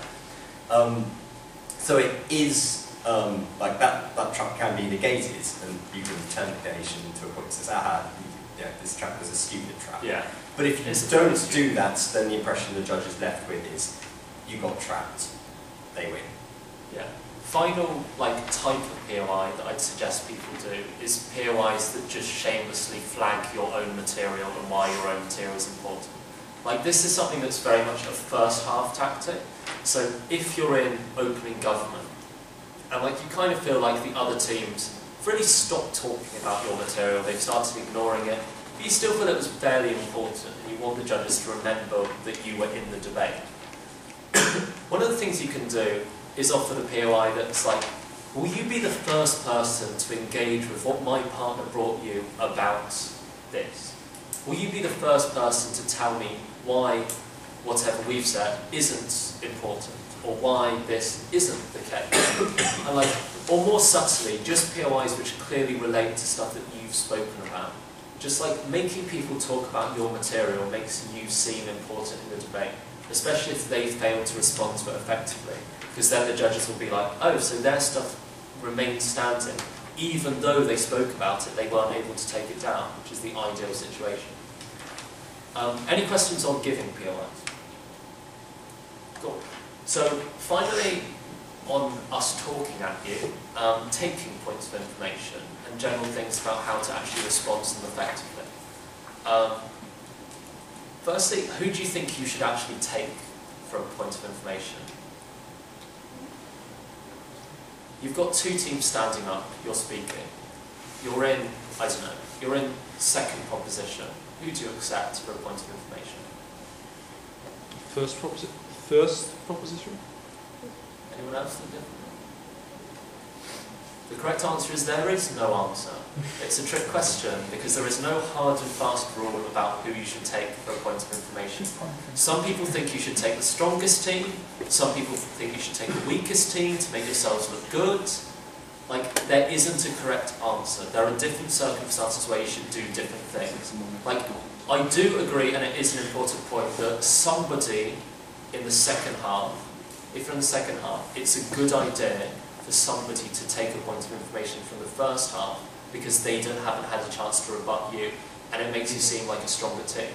Um, so it is um, like that. That trap can be negated, and you can turn the nation to a point that says, "Aha, you- yeah, this trap was a stupid trap." Yeah. But if you It's don't do that, then the impression the judge is left with is, "You got trapped. They win." Yeah. Final like type of POI that I'd suggest people do is POIs that just shamelessly flag your own material and why your own material is important. Like this is something that's very much a first half tactic. So if you're in opening government and like you kind of feel like the other teams really stopped talking about your material, they've started ignoring it, but you still feel it was fairly important and you want the judges to remember that you were in the debate. One of the things you can do is offer the POI that's like, will you be the first person to engage with what my partner brought you about this? Will you be the first person to tell me why whatever we've said isn't important or why this isn't the case? and like, or more subtly, just POIs which clearly relate to stuff that you've spoken about. Just like making people talk about your material makes you seem important in the debate, especially if they fail to respond to it effectively. Because then the judges will be like, oh, so their stuff remains standing, even though they spoke about it, they weren't able to take it down, which is the ideal situation. Um, any questions on giving POIs? Cool. So finally, on us talking at you, um, taking points of information and general things about how to actually respond to them effectively. Um, firstly, who do you think you should actually take for a point of information? You've got two teams standing up, you're speaking. You're in, I don't know, you're in second proposition. Who do you accept for a point of information? First, proposi first proposition? Anyone else think? The correct answer is there is no answer. It's a trick question because there is no hard and fast rule about who you should take for a point of information. Some people think you should take the strongest team, some people think you should take the weakest team to make yourselves look good. Like, there isn't a correct answer. There are different circumstances where you should do different things. Like, I do agree, and it is an important point, that somebody in the second half, if in the second half, it's a good idea for somebody to take a point of information from the first half because they don't, haven't had a chance to rebut you, and it makes you seem like a stronger team.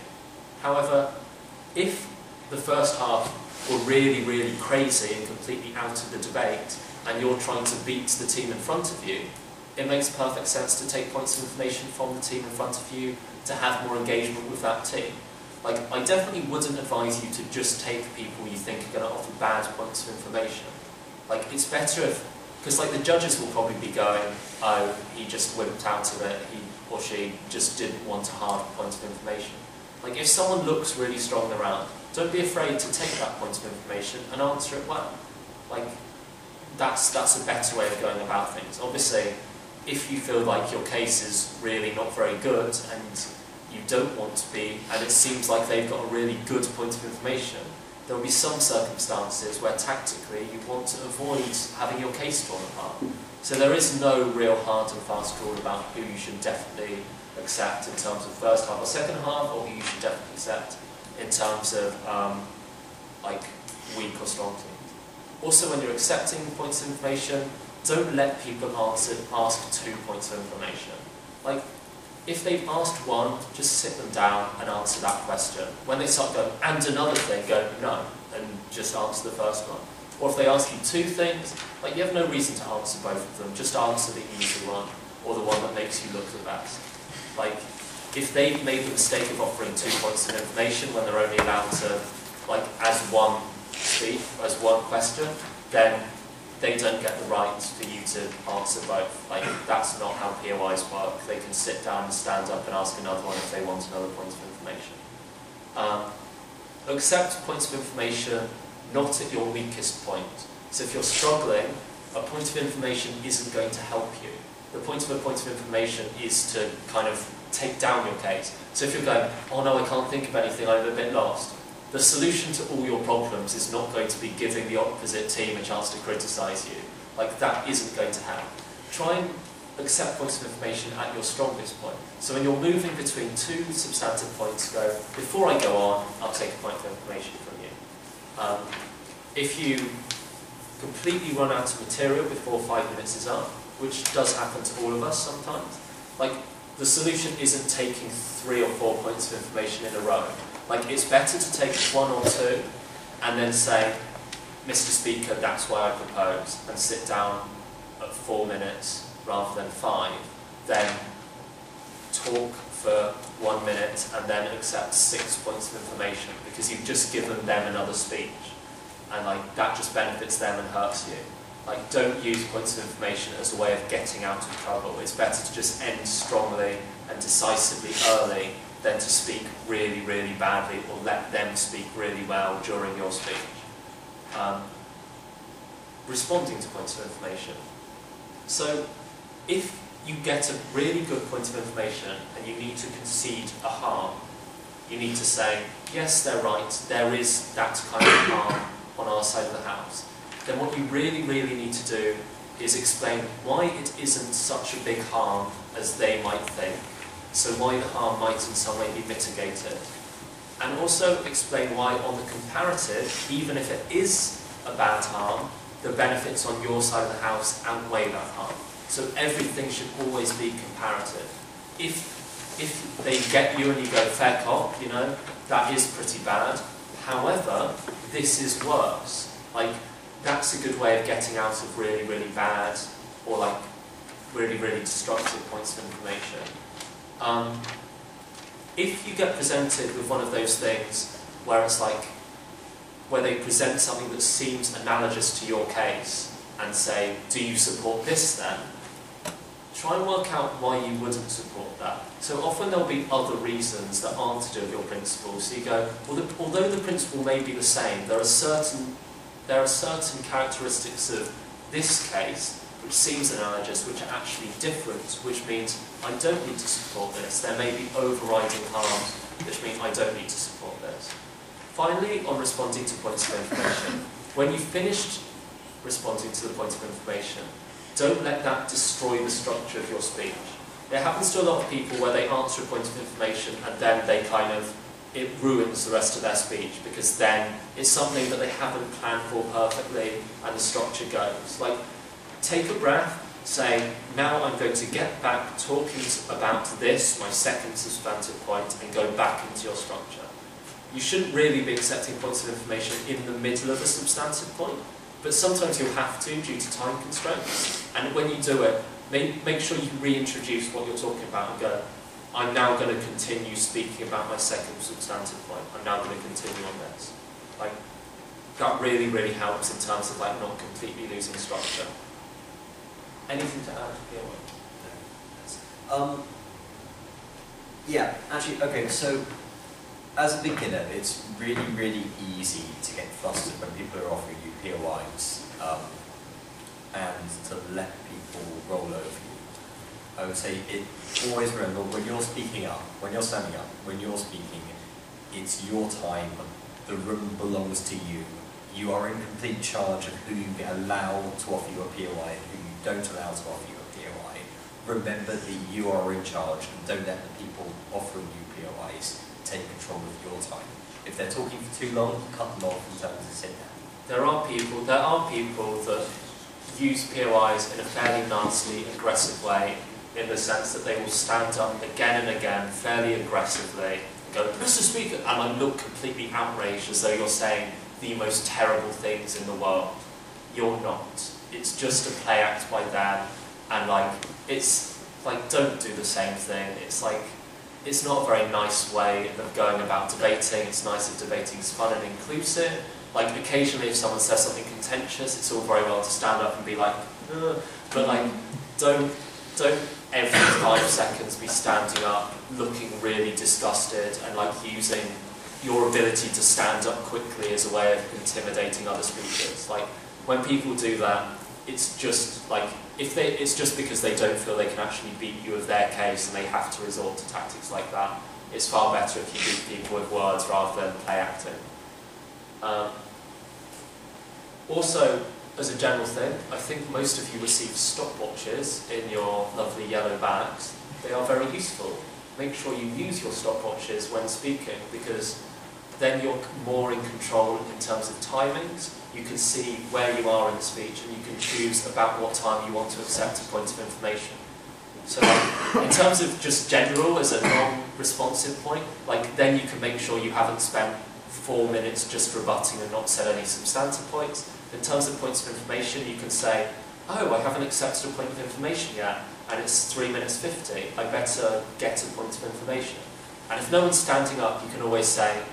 However, if the first half were really, really crazy and completely out of the debate, and you're trying to beat the team in front of you, it makes perfect sense to take points of information from the team in front of you to have more engagement with that team. Like, I definitely wouldn't advise you to just take people you think are going to offer bad points of information. Like, it's better if, because like the judges will probably be going, oh, he just wimped out of it, he or she just didn't want a hard point of information. Like, if someone looks really strong around, don't be afraid to take that point of information and answer it well. Like, that's, that's a better way of going about things. Obviously, if you feel like your case is really not very good and you don't want to be, and it seems like they've got a really good point of information, there will be some circumstances where tactically you want to avoid having your case drawn apart. So there is no real hard and fast rule about who you should definitely accept in terms of first half or second half, or who you should definitely accept in terms of um, like weak or strong teams. Also, when you're accepting points of information, don't let people answer, ask two points of information. Like, if they've asked one, just sit them down and answer that question. When they start going, and another thing, go, no, and just answer the first one. Or if they ask you two things, like you have no reason to answer both of them, just answer the easy one, or the one that makes you look the best. Like, if they've made the mistake of offering two points of information when they're only allowed to, like, as one speak, as one question, then they don't get the right for you to answer both. Like, that's not how POIs work. They can sit down and stand up and ask another one if they want another point of information. Um, accept points of information not at your weakest point. So if you're struggling, a point of information isn't going to help you. The point of a point of information is to kind of take down your case. So if you're going, oh no, I can't think of anything, I'm a bit lost, the solution to all your problems is not going to be giving the opposite team a chance to criticise you. Like, that isn't going to happen. Try and accept points of information at your strongest point. So when you're moving between two substantive points, go, before I go on, I'll take a point of information from you. Um, if you completely run out of material before five minutes is up, which does happen to all of us sometimes, like, the solution isn't taking three or four points of information in a row. Like, it's better to take one or two and then say, Mr. Speaker, that's why I propose, and sit down at four minutes rather than five, then talk for one minute and then accept six points of information because you've just given them another speech. And like that just benefits them and hurts you. Like don't use points of information as a way of getting out of trouble. It's better to just end strongly and decisively early than to speak really, really badly or let them speak really well during your speech. Um, responding to points of information. So if you get a really good point of information and you need to concede a harm, you need to say, yes, they're right, there is that kind of harm on our side of the house. Then what you really, really need to do is explain why it isn't such a big harm as they might think, so why the harm might in some way be mitigated. And also explain why on the comparative, even if it is a bad harm, the benefits on your side of the house outweigh that harm. So everything should always be comparative. If if they get you and you go fair cop, you know, that is pretty bad. However, this is worse. Like that's a good way of getting out of really, really bad or like really, really destructive points of information. Um, if you get presented with one of those things where it's like, where they present something that seems analogous to your case and say, do you support this then? Try and work out why you wouldn't support that. So often there'll be other reasons that aren't to do with your principle. So you go, well, the, although the principle may be the same, there are certain there are certain characteristics of this case which seems analogous, which are actually different, which means I don't need to support this. There may be overriding harms, which mean I don't need to support this. Finally, on responding to points of information, when you've finished responding to the point of information, don't let that destroy the structure of your speech. It happens to a lot of people where they answer a point of information and then they kind of, it ruins the rest of their speech because then it's something that they haven't planned for perfectly and the structure goes. Like, take a breath, say, now I'm going to get back talking about this, my second substantive point, and go back into your structure. You shouldn't really be accepting points of information in the middle of a substantive point, but sometimes you'll have to due to time constraints. And when you do it, make, make sure you reintroduce what you're talking about and go, I'm now going to continue speaking about my second substantive point. I'm now going to continue on this. Like, that really, really helps in terms of like not completely losing structure. Anything to add, Gilman? Um, yeah, actually, okay, so as a beginner, it's really, really easy to get flustered when people are offering you POIs um, and to let people roll over you. I would say it always remember when you're speaking up, when you're standing up, when you're speaking, it's your time. The room belongs to you. You are in complete charge of who you get allowed to offer you a POI don't allow to offer you a POI. Remember that you are in charge and don't let the people offering you POIs take control of your time. If they're talking for too long, cut them off and tell them to sit down. There are people, there are people that use POIs in a fairly nasty, aggressive way, in the sense that they will stand up again and again, fairly aggressively, and go, Mr. Speaker, and I look completely outraged as though you're saying the most terrible things in the world. You're not. It's just a play act by them, and like, it's like, don't do the same thing. It's like, it's not a very nice way of going about debating. It's nice if debating is fun and inclusive. Like occasionally if someone says something contentious, it's all very well to stand up and be like, Ugh. but like, don't, don't every five seconds be standing up, looking really disgusted and like using your ability to stand up quickly as a way of intimidating other speakers. Like when people do that, it's just like if they it's just because they don't feel they can actually beat you of their case and they have to resort to tactics like that. It's far better if you beat people with words rather than play acting. Um, also, as a general thing, I think most of you receive stopwatches in your lovely yellow bags. They are very useful. Make sure you use your stopwatches when speaking because then you're more in control in terms of timings. You can see where you are in the speech and you can choose about what time you want to accept a point of information. So in terms of just general as a non-responsive point, like then you can make sure you haven't spent four minutes just rebutting and not said any substantive points. In terms of points of information, you can say, oh, I haven't accepted a point of information yet, and it's 3 minutes 50, I better get a point of information. And if no one's standing up, you can always say,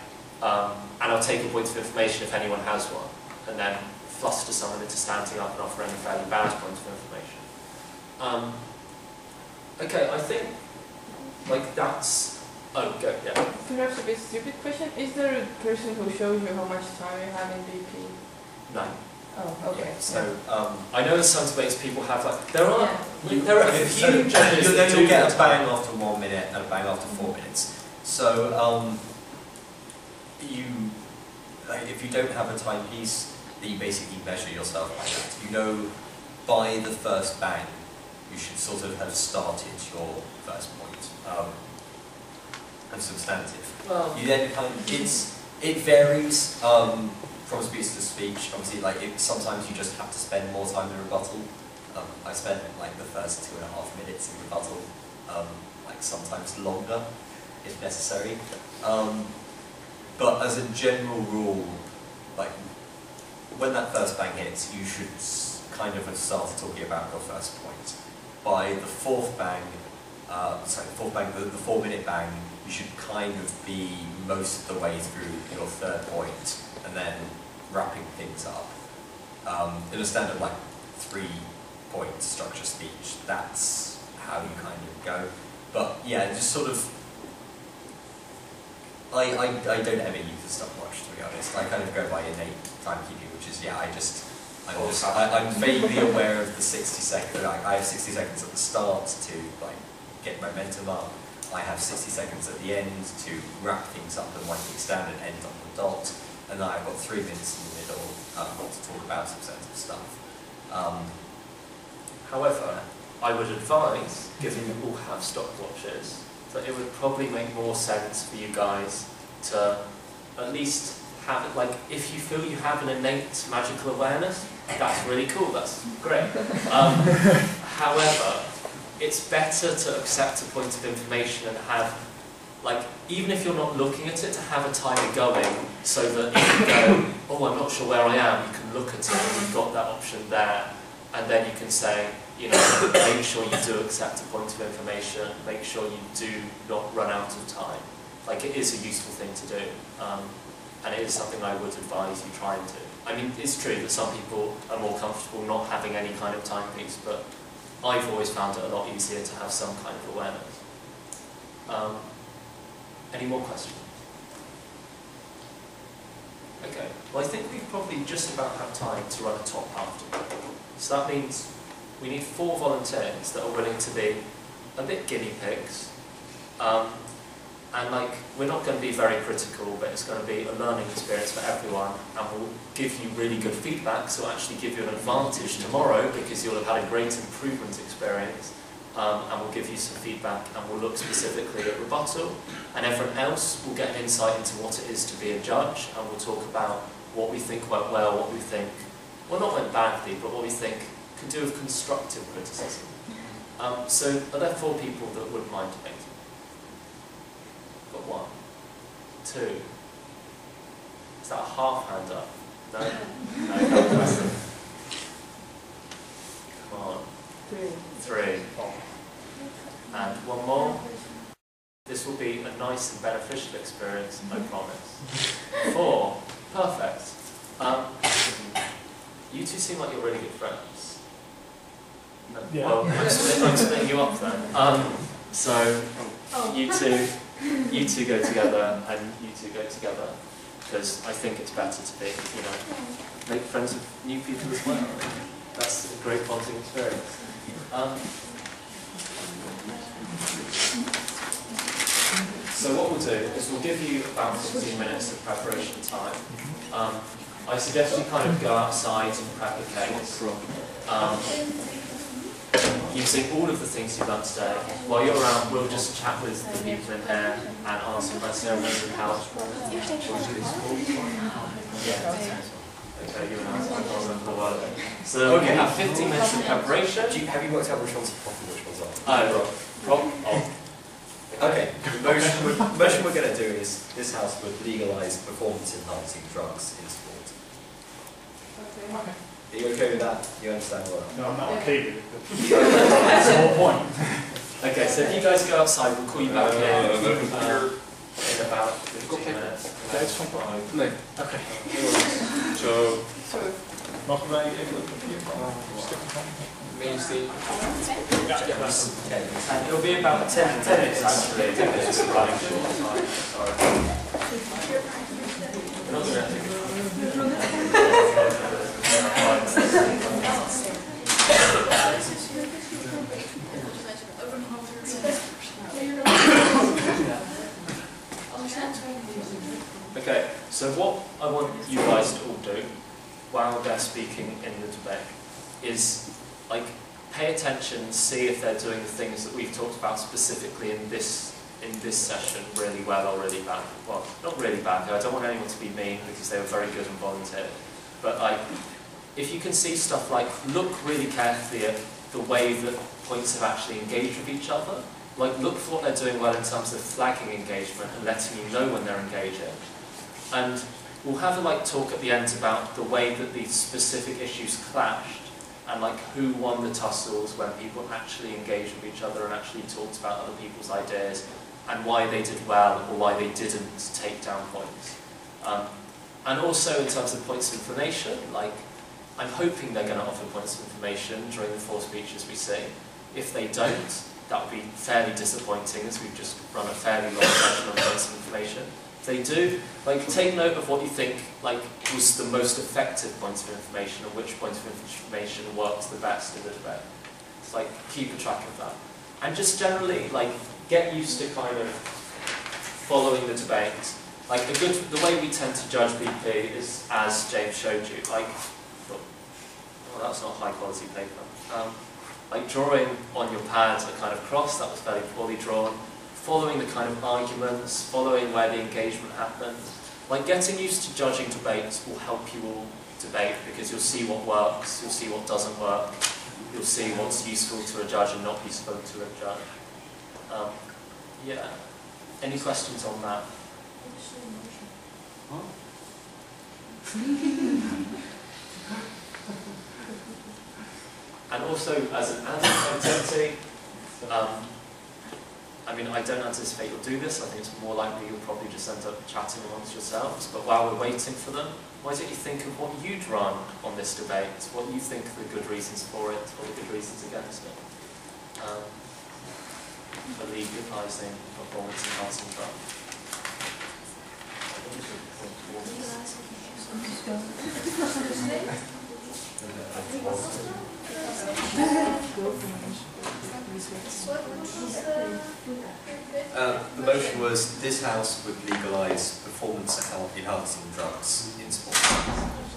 um, and I'll take a point of information if anyone has one, and then fluster someone into standing up and offering a fairly bad point of information. Um, okay, I think, like, that's, oh, go, yeah. Perhaps a bit stupid question. Is there a person who shows you how much time you have in BP? No. Oh, okay. So, um, I know in some debates people have like there are Yeah. you, there are a few so judges you'll, that you'll get a bang after one minute and a bang after four minutes. So um, you, like, if you don't have a timepiece, then you basically measure yourself by that. You know, by the first bang, you should sort of have started your first point. Um, and substantive. Well, You then kind of, it's, it varies um, from speech to speech. Obviously, like it, sometimes you just have to spend more time in rebuttal. Um, I spent like the first two and a half minutes in rebuttal, um, like sometimes longer if necessary. Um, but as a general rule, like when that first bang hits, you should kind of start talking about your first point. By the fourth bang, uh, sorry, the fourth bang, the, the four minute bang, you should kind of be most of the way through your third point and then wrapping things up. Um, in a standard like three point structure speech, that's how you kind of go. But yeah, just sort of, I, I, I don't ever use the stopwatch to be honest. I kind of go by innate timekeeping, which is yeah, I just I'm just I, I'm vaguely aware of the 60 seconds. Like, I have 60 seconds at the start to like get momentum up. I have 60 seconds at the end to wrap things up and like stand and end on the dot. And then I've got three minutes in the middle um, to talk about some substantive stuff. Um, However, I would advise, given you all have stopwatches, that it would probably make more sense for you guys to at least have it, like, if you feel you have an innate magical awareness, that's really cool, that's great. Um, however, it's better to accept a point of information and have, like, even if you're not looking at it, to have a timer going so that if you go, oh, I'm not sure where I am, you can look at it and you've got that option there, and then you can say, you know, make sure you do accept a point of information, make sure you do not run out of time. Like, it is a useful thing to do, um, and it is something I would advise you try and do. I mean, it's true that some people are more comfortable not having any kind of timepiece, but I've always found it a lot easier to have some kind of awareness. Um, any more questions? Okay, well I think we've probably just about have time to run a top after. So that means we need four volunteers that are willing to be a bit guinea pigs. Um, and like, we're not going to be very critical, but it's going to be a learning experience for everyone, and we'll give you really good feedback, so actually give you an advantage tomorrow because you'll have had a great improvement experience, um, and we'll give you some feedback, and we'll look specifically at rebuttal, and everyone else will get an insight into what it is to be a judge, and we'll talk about what we think went well, what we think, well not went badly, but what we think could do with constructive criticism. Um, so are there four people that would mind debating? Got one, two. Is that a half hand up? No? No, no, no. Come on. Three. Three. And one more. This will be a nice and beneficial experience, I promise. Four. Perfect. Um, you two seem like you're really good friends. No, Yeah. Well, I'm splitting, I'm splitting you up then. Um, so, you two, you two go together and you two go together because I think it's better to be, you know, make friends with new people as well. That's a great bonding experience. Um, so what we'll do is we'll give you about 15 minutes of preparation time. Um, I suggest you kind of go outside and prep a case. Um, using all of the things you've done today. While you're around, we'll just chat with the people in here and answer questions and how. Yeah. Okay, you and I, I can't remember the word. So we have 15 minutes of preparation. Do you, have you worked out which ones are pop and which ones aren't? Oh, right. Prop, oh, Okay, the motion, we're, motion we're going to do is this house would legalise performance enhancing drugs in sport. Okay. Are you okay with that? You understand what? No, I'm not okay with it, that's the whole point. Okay, so if you guys go outside, we'll call you back in, Uh, uh, in about 15 minutes. Tijd van Paul. Nee. Okay. Zo, Mogen wij even dat papier van mainstream. Yeah, that's 10. And it'll be about 10, 10 minutes actually, 10 minutes of running short on time, sorry. We're not gonna have to- Okay, so what I want you guys to all do while they're speaking in the debate is like pay attention, see if they're doing the things that we've talked about specifically in this in this session really well or really bad. Well, not really bad. I don't want anyone to be mean because they were very good and volunteered. But like, if you can see stuff like look really carefully at the way that points have actually engaged with each other. Like look for what they're doing well in terms of flagging engagement and letting you know when they're engaging. And we'll have a like talk at the end about the way that these specific issues clashed and like who won the tussles when people actually engaged with each other and actually talked about other people's ideas and why they did well or why they didn't take down points. Um, and also in terms of points of information, like I'm hoping they're going to offer points of information during the four speeches we see. If they don't, that would be fairly disappointing as we've just run a fairly long session on points of information. They do, like take note of what you think like was the most effective points of information and which points of information worked the best in the debate. It's like keep a track of that. And just generally like get used to kind of following the debate. Like the good the way we tend to judge BP is as James showed you, like oh, that's not high quality paper. Um, like drawing on your pad a kind of cross that was fairly poorly drawn, following the kind of arguments, following where the engagement happened. Like getting used to judging debates will help you all debate because you'll see what works, you'll see what doesn't work, you'll see what's useful to a judge and not useful to a judge. Um, yeah. Any questions on that? And also, as an anti um, I mean, I don't anticipate you'll do this. I think it's more likely you'll probably just end up chatting amongst yourselves. But while we're waiting for them, why don't you think of what you'd run on this debate? What do you think are the good reasons for it, or the good reasons against it? Um, for legalising performance enhancing drugs. Uh, the motion was this House would legalise performance enhancing drugs in sports.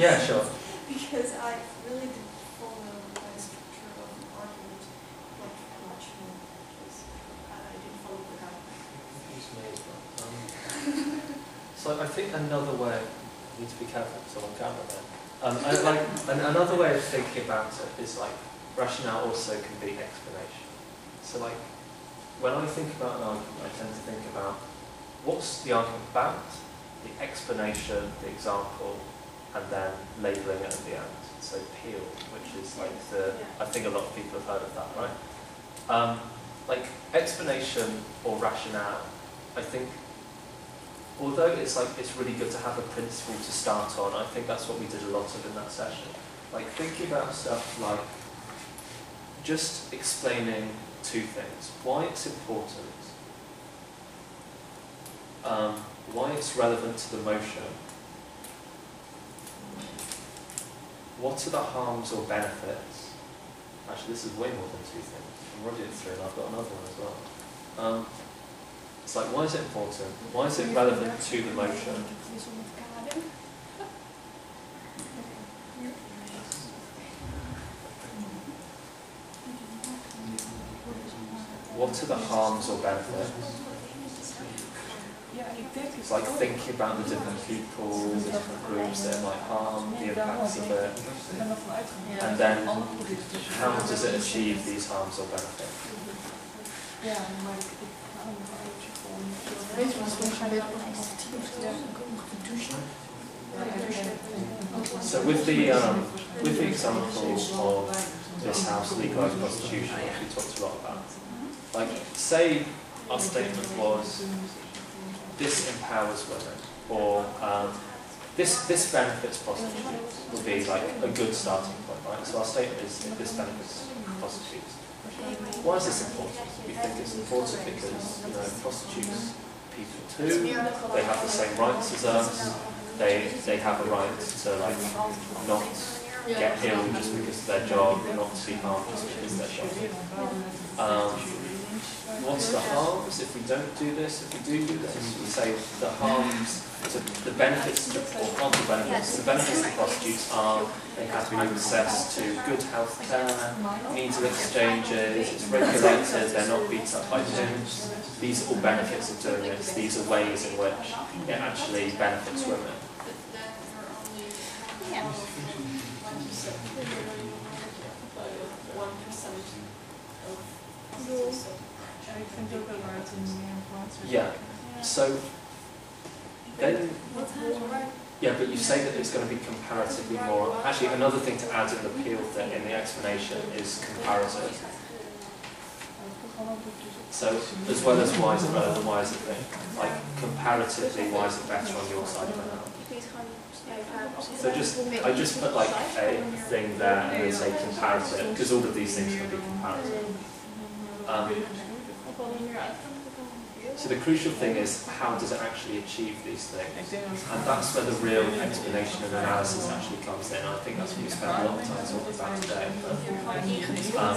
Yeah, sure. Because I really didn't follow the structure of the argument like much more. because I I didn't follow the how. Excuse me, but, um, So I think another way, I need to be careful because I'm on camera there. Um, I, like, an, another way of thinking about it is like, rationale also can be explanation. So like, when I think about an argument, I tend to think about what's the argument about, the explanation, the example, and then labelling it at the end. So peel, which is like the, I think a lot of people have heard of that, right? Um, like explanation or rationale, I think, although it's like it's really good to have a principle to start on, I think that's what we did a lot of in that session. Like thinking about stuff like just explaining two things: why it's important, um, why it's relevant to the motion, what are the harms or benefits? Actually, this is way more than two things. I'm already at three, and I've got another one as well. Um, it's like, why is it important? Why is it relevant to the motion? What are the harms or benefits? It's like thinking about the different people, the different groups that might harm, the impacts of it, and then how does it achieve these harms or benefits? So with the um, with the example of this house legalised prostitution, which we talked a lot about, like say our statement was this empowers women, or um, this this benefits prostitutes, will be like a good starting point, right? So our statement is this benefits prostitutes. Why is this important? We think it's important because you know prostitutes people too. They have the same rights as us. They they have a right to like not get ill just because of their job, not to be harmed just because of their job. Um, what's the harms if we don't do this? If we do do this, we say the harms, to the benefits, to, or the benefits. The benefits of prostitutes are they have access to good health care, means of exchanges, it's regulated, they're not beat up by pimps. These are all benefits of doing this. These are ways in which it actually benefits women. But then we're only, Yeah. like you said, one percent of prostitutes, so. Yeah. So then What's that? Yeah, but you say that it's going to be comparatively more. Actually, another thing to add in the appeal thing in the explanation is comparative. So as well as why is it better, why is it thing? Like comparatively, why is it better on your side than ours? So just I just put like a thing there and then say comparative because all of these things can be comparative. Um, so the crucial thing is how does it actually achieve these things? And that's where the real explanation and analysis actually comes in. I think that's what we spent a lot of time talking about today. Um,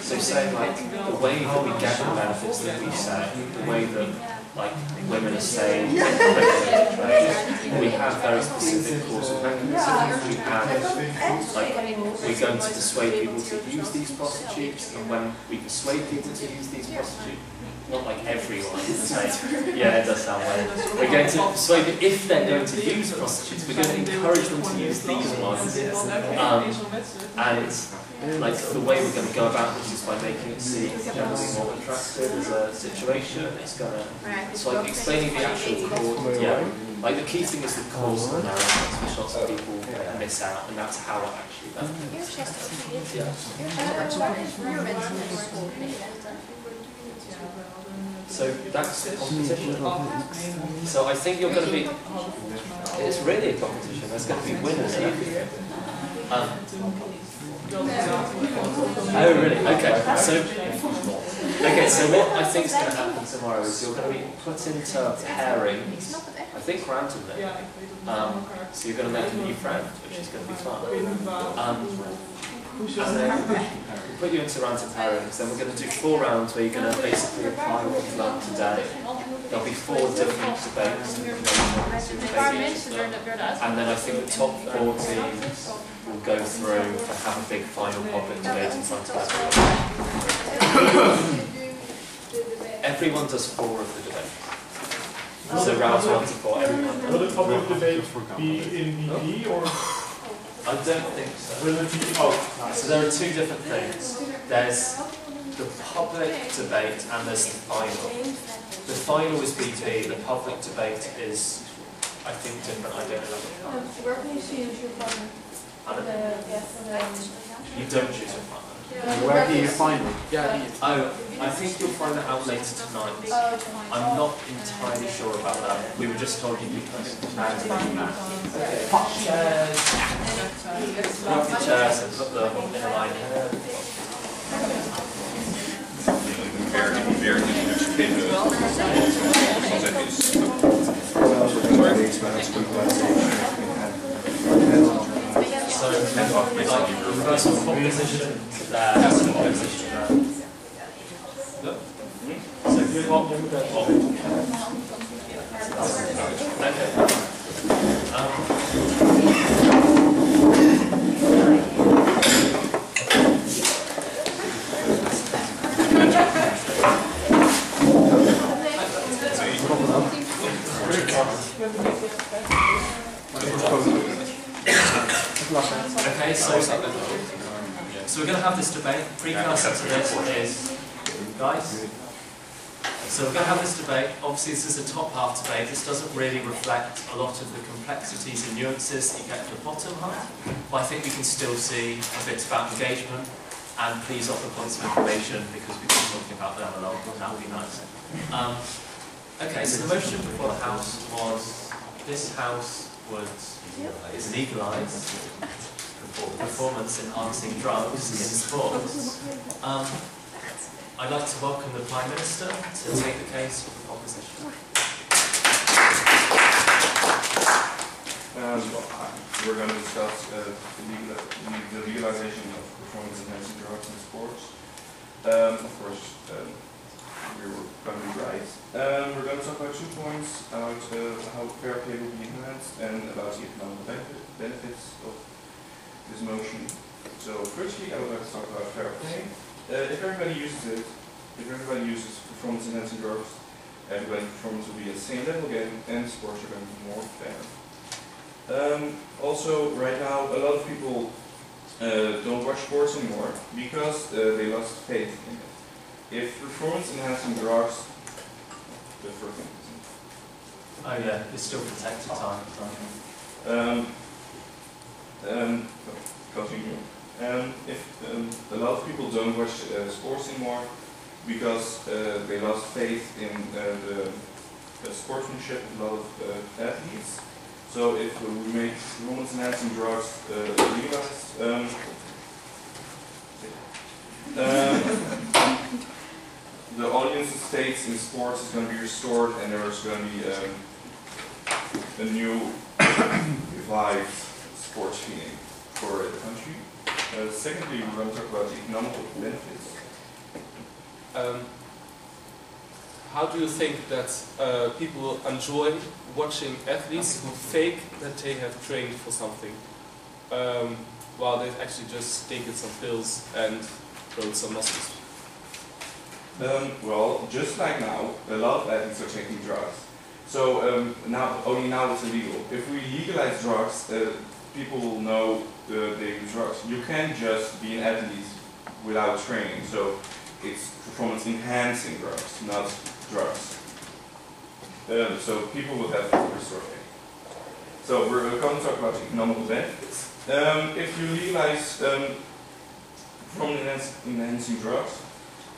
so saying like the way that we get the benefits that we say, the way that like women are saying we have very specific causal mechanisms. We have like we're going to persuade people to use these prostitutes, and when we persuade people to use these prostitutes, not like everyone, say, yeah, it does sound weird. We're going to persuade them if they're going to use prostitutes, we're going to encourage them to use these ones. Um, and like the way we're going to go about this is by making it seem generally more attractive as a situation. It's going to, it's like explaining the actual cause. Yeah, like the key thing is the causal analysis, which lots of people miss out, and that's how it actually benefits. Yeah. So that's the competition. So I think you're going to be. It's really a competition. There's going to be winners and. Um, oh really? Okay. So okay. So what I think is going to happen tomorrow is you're going to be put into pairings. I think randomly. Um, so you're going to make a new friend, which is going to be fun. Um, and then we'll put you into random pairings. Then we're going to do four rounds where you're going to basically apply what we've learned today. There'll be four different debates. And then I think the top four teams will go through and have a big final public debate in front of everyone. Everyone does four of the debates. So rounds one to four, everyone does. Will the public debate be in BP or I don't think so. will it be, oh, So there are two different things. There's the public debate and there's the final. The final is BP, the public debate is, I think, different. I don't know. Where can you see your partner? I don't know. You don't choose a partner. Where do you find it? Yeah, Oh, I think you'll find that out later oh, tonight. I'm not entirely sure about that. We were just told you'd be put in randomly. Fuck uh, chairs. Uh, Grab the chairs and put them in a line here. Very, very educated. So, like, the first proposition there, proposition there. So, good hop, good hop. Okay. Um, Okay, so, so we're going to have this debate. Precursor to this is, guys. So we're going to have this debate. Obviously, this is a top half debate. This doesn't really reflect a lot of the complexities and nuances that you get at the bottom half, but I think we can still see a bit about engagement. And please offer points of information because we've been talking about them a lot. That would be nice. Um, Okay, so the motion before the House was this House would is legalise performance enhancing drugs in sports. Um, I'd like to welcome the Prime Minister to take the case for the opposition. Um, we're going to discuss uh, the, legal, the legalization of performance enhancing drugs in sports. Um, of course, um, Um, we're going to talk about two points about uh, how fair play will be enhanced and about the economic benefit, benefits of this motion. So, firstly, I would like to talk about fair play. Uh, if everybody uses it, if everybody uses performance enhancing drugs, everybody's performance will be at the same level again, and sports are going to be more fair. Um, also, right now, a lot of people uh, don't watch sports anymore because uh, they lost faith in it. If performance enhancing drugs, the first thing. Oh yeah, it's still protected time. Um, um, continue. Um, if um, a lot of people don't watch uh, sports anymore because uh, they lost faith in uh, the, the sportsmanship of a lot of uh, athletes. So if we make performance enhancing drugs uh, legalized, um, um, the audience stakes in sports is going to be restored and there's going to be um, a new revived sports feeling for the country. Uh, secondly, we're going to talk about the economic benefits. Um, how do you think that uh, people enjoy watching athletes who fake that they have trained for something, um, while they've actually just taken some pills and grown some muscles? Um, well, just like now, a lot of athletes are taking drugs. So um, now, only now it's illegal. If we legalize drugs, uh, people will know the, the drugs. You can't just be an athlete without training. So it's performance enhancing drugs, not drugs. Um, so people will have to restore faith. So we're going to talk about economic benefits. Um, if you legalize um, performance enhancing drugs,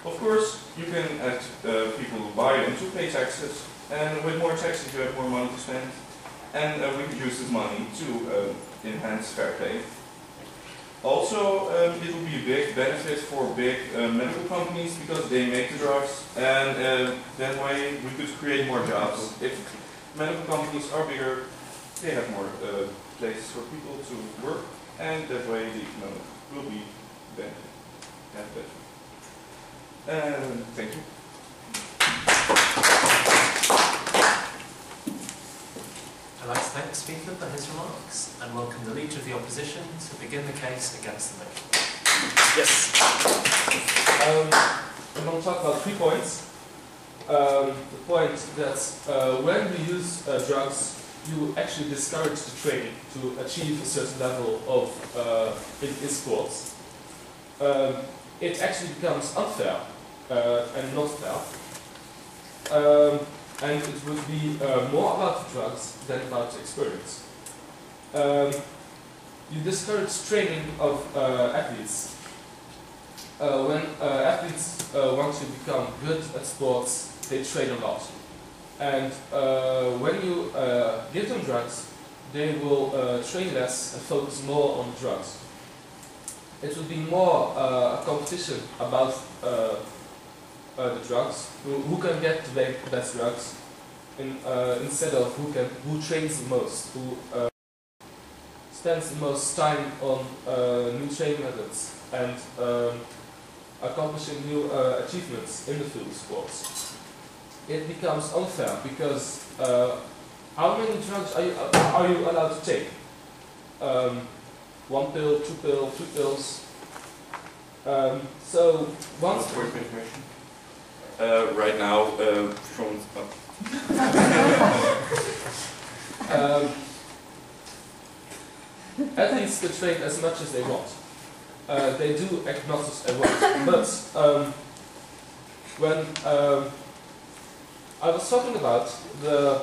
of course you can add uh, people who buy them to pay taxes, and with more taxes you have more money to spend, and uh, we could use this money to uh, enhance fair play. Also, um, it will be a big benefit for big uh, medical companies because they make the drugs, and uh, that way we could create more jobs. If medical companies are bigger, they have more uh, places for people to work, and that way the economic will be benefit. Have benefit. And thank you. I'd like to thank the Speaker for his remarks and welcome the Leader of the Opposition to begin the case against the motion. Yes. Um, I'm going to talk about three points. Um, the point that uh, when we use uh, drugs, you actually discourage the training to achieve a certain level of uh, in, in sports. Um, it actually becomes unfair and not fair. Um, and it would be uh, more about drugs than about experience. Um, you discourage training of uh, athletes. Uh, when uh, athletes uh, want to become good at sports, they train a lot. And uh, when you uh, give them drugs, they will uh, train less and focus more on drugs. It will be more uh, a competition about uh, the drugs, who, who can get the best drugs, in, uh, instead of who can who trains the most, who uh, spends the most time on uh, new training methods and um, accomplishing new uh, achievements in the field of sports. It becomes unfair because uh, how many drugs are you, are you allowed to take? Um, one pill, two pill, two pills. Um, so once of information. Uh, right now, uh, from um, athletes can train as much as they want. Uh, they do as they want. But um, when um, I was talking about the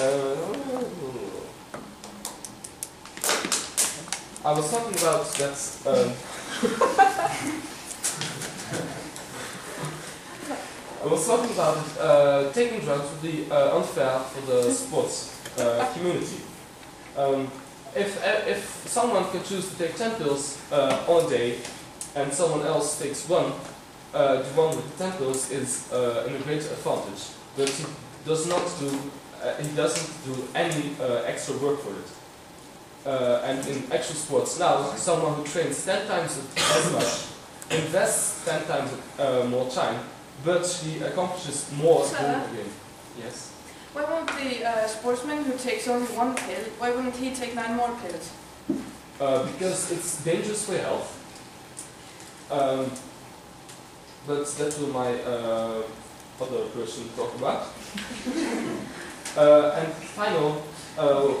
uh, I was talking about that um, I was talking about uh, taking drugs would be uh, unfair for the sports uh, community. Um, if, if someone can choose to take 10 pills uh, on a day and someone else takes one, uh, the one with the 10 pills is uh, in a great advantage. But he does not do, uh, he doesn't do any uh, extra work for it. Uh, and in actual sports now, someone who trains 10 times as much invests 10 times uh, more time, but he accomplishes more Sir? during the game. Yes. Why won't the uh, sportsman who takes only one pill, why wouldn't he take nine more pills? Uh, because it's dangerous for health. Um, but that will my uh, other person talk about. uh, and final, uh,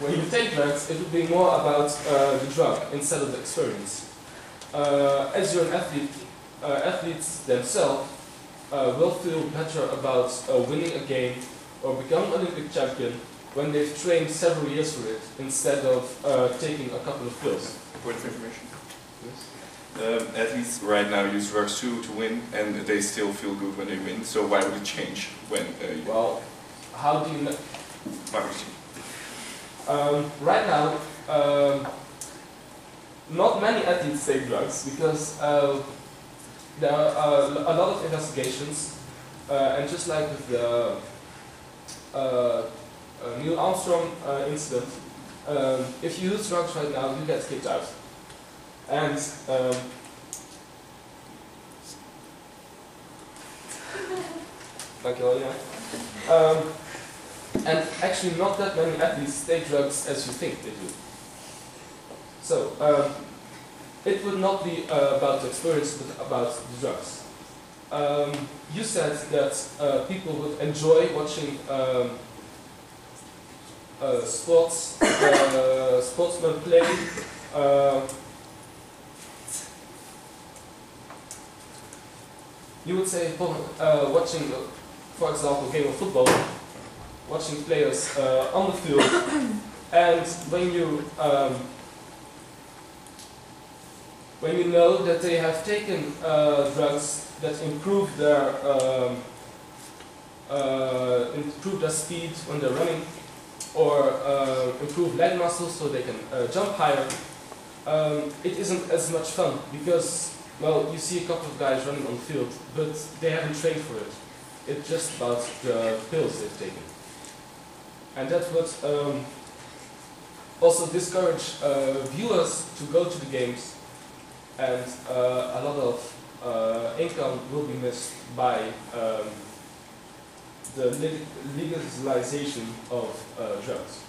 when you take drugs, it will be more about uh, the drug instead of the experience. Uh, as you're an athlete, uh, athletes themselves uh, will feel better about uh, winning a game or becoming Olympic champion when they've trained several years for it instead of uh, taking a couple of pills. Point of information. Um, athletes right now use drugs too to win, and they still feel good when they win. So why would it change when? Uh, Well, how do you know? why would it- Um, right now, um, not many athletes take drugs because uh, there are uh, a lot of investigations, uh, and just like with the uh, uh, Neil Armstrong uh, incident, um, if you use drugs right now, you get kicked out. And um, Thank you, Olja. Um, and actually, not that many athletes take drugs as you think they do. So, um, it would not be uh, about the experience, but about the drugs. Um, you said that uh, people would enjoy watching um, uh, sports, uh, sportsmen play. Uh, you would say, uh, watching, for example, game of football, watching players uh, on the field, and when you um, when you know that they have taken uh, drugs that improve their um, uh, improve their speed when they're running, or uh, improve leg muscles so they can uh, jump higher, um, it isn't as much fun because well you see a couple of guys running on the field, but they haven't trained for it. It's just about the pills they've taken and that would um, also discourage uh, viewers to go to the games, and uh, a lot of uh, income will be missed by um, the legalization of uh, drugs.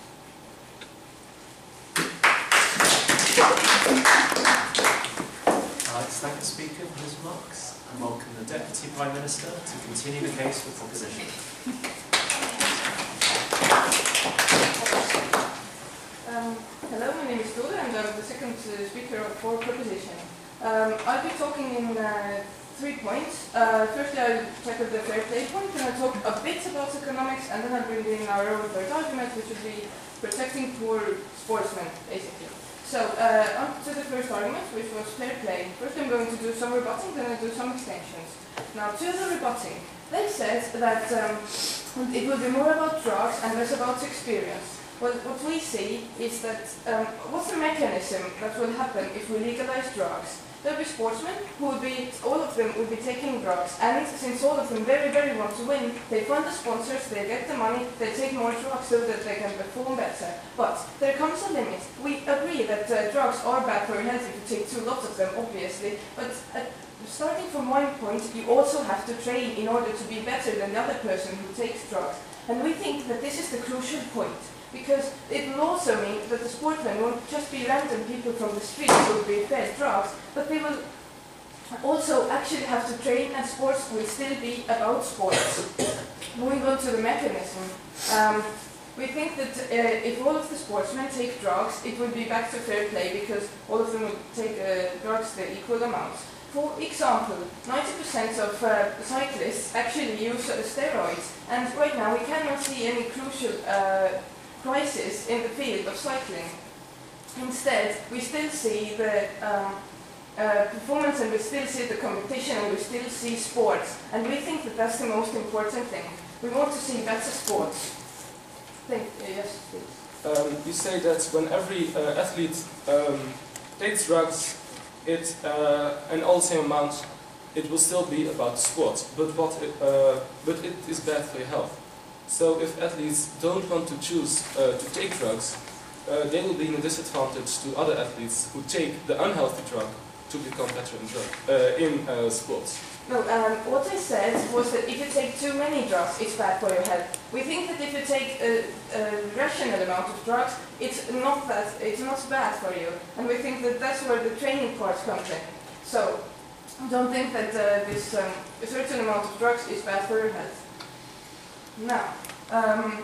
I'd like to thank the Speaker his remarks and welcome the Deputy Prime Minister to continue the case for proposition. Um, hello, my name is Dode and I'm the second uh, speaker for proposition. Um, I'll be talking in uh, three points. Uh, firstly, I'll tackle the fair play point, then I'll talk a bit about economics, and then I'll bring in our own third argument, which would be protecting poor sportsmen, basically. So, uh, on to the first argument, which was fair play. First, I'm going to do some rebutting, then I'll do some extensions. Now, to the rebutting, they said that um, it will be more about drugs and less about experience. Well, what we see is that um, what's the mechanism that will happen if we legalize drugs? There'll be sportsmen who will be, all of them will be taking drugs, and since all of them very, very want to win, they fund the sponsors, they get the money, they take more drugs so that they can perform better. But there comes a limit. We agree that uh, drugs are bad for your health if you take too lots of them, obviously, but uh, starting from one point, you also have to train in order to be better than the other person who takes drugs. And we think that this is the crucial point. Because it will also mean that the sportsmen won't just be random people from the street who will be fed drugs, but they will also actually have to train and sports will still be about sports. Moving on to the mechanism. Um, we think that uh, if all of the sportsmen take drugs, it will be back to fair play because all of them will take uh, drugs the equal amounts. For example, 90% of uh, cyclists actually use uh, steroids, and right now we cannot see any crucial uh, crisis in the field of cycling. Instead, we still see the um, uh, performance and we still see the competition and we still see sports. And we think that that's the most important thing. We want to see better sports. Thank you. Yes, please. Um, you say that when every uh, athlete um, takes drugs, it uh, an all same amount, it will still be about sports, But what? Uh, but it is bad for your health. So if athletes don't want to choose uh, to take drugs, they will be in a disadvantage to other athletes who take the unhealthy drug to become better in drug in sports. No, um, what I said was that if you take too many drugs, it's bad for your health. We think that if you take a, a rational amount of drugs, it's not that it's not bad for you, and we think that that's where the training part comes in. So, don't think that uh, this um, a certain amount of drugs is bad for your health. Now, um,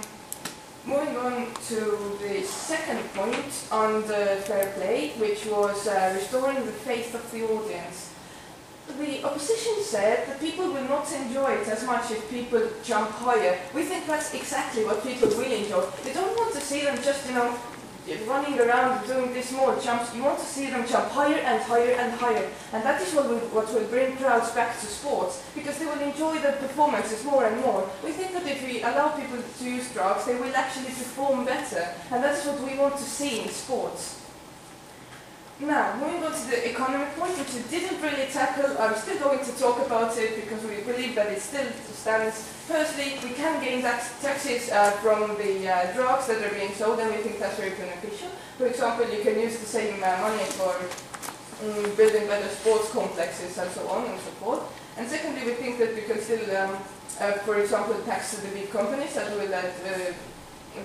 moving on to the second point on the fair play, which was uh, restoring the faith of the audience. The opposition said that people will not enjoy it as much if people jump higher. We think that's exactly what people will enjoy. They don't want to see them just, you know, running around doing these small jumps. You want to see them jump higher and higher and higher. And that is what will, what will bring crowds back to sports, because they will enjoy the performances more and more. We think that if we allow people to use drugs, they will actually perform better. And that is what we want to see in sports. Now, moving on to the economic point, which we didn't really tackle, I'm still going to talk about it because we believe that it still stands. Firstly, we can gain tax taxes uh, from the uh, drugs that are being sold, and we think that's very beneficial. For example, you can use the same uh, money for um, building better sports complexes and so on and so forth. And secondly, we think that we can still, um, uh, for example, tax the big companies that will uh,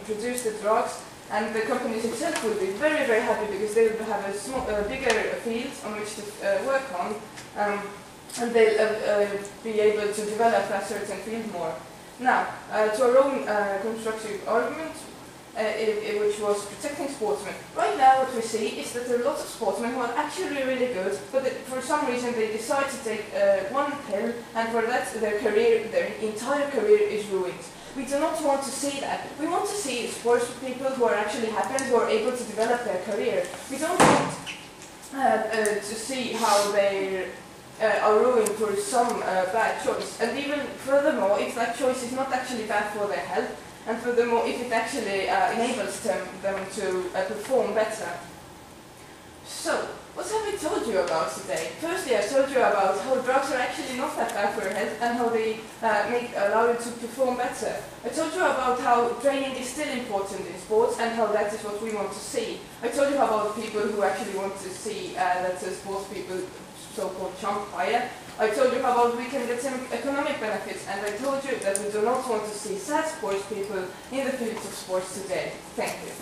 produce the drugs and the companies itself will be very, very happy because they will have a small, uh, bigger field on which to uh, work on, um, and they'll uh, be able to develop a certain field more. Now, uh, to our own uh, constructive argument, uh, i- i- which was protecting sportsmen. Right now, what we see is that there are lots of sportsmen who are actually really good, but for some reason they decide to take uh, one pill, and for that their career, their entire career is ruined. We do not want to see that. We want to see sports people who are actually happy and who are able to develop their career. We don't want uh, uh, to see how they uh, are ruined for some uh, bad choice. And even furthermore, if that choice is not actually bad for their health, and furthermore, if it actually uh, enables them, them to uh, perform better. So, what have I told you about today? Firstly, I told you about how drugs are actually not that bad for your health and how they uh, make, allow you to perform better. I told you about how training is still important in sports and how that is what we want to see. I told you about people who actually want to see uh, that sports people so-called jump higher. I told you about we can get some economic benefits and I told you that we do not want to see sad sports people in the fields of sports today. Thank you.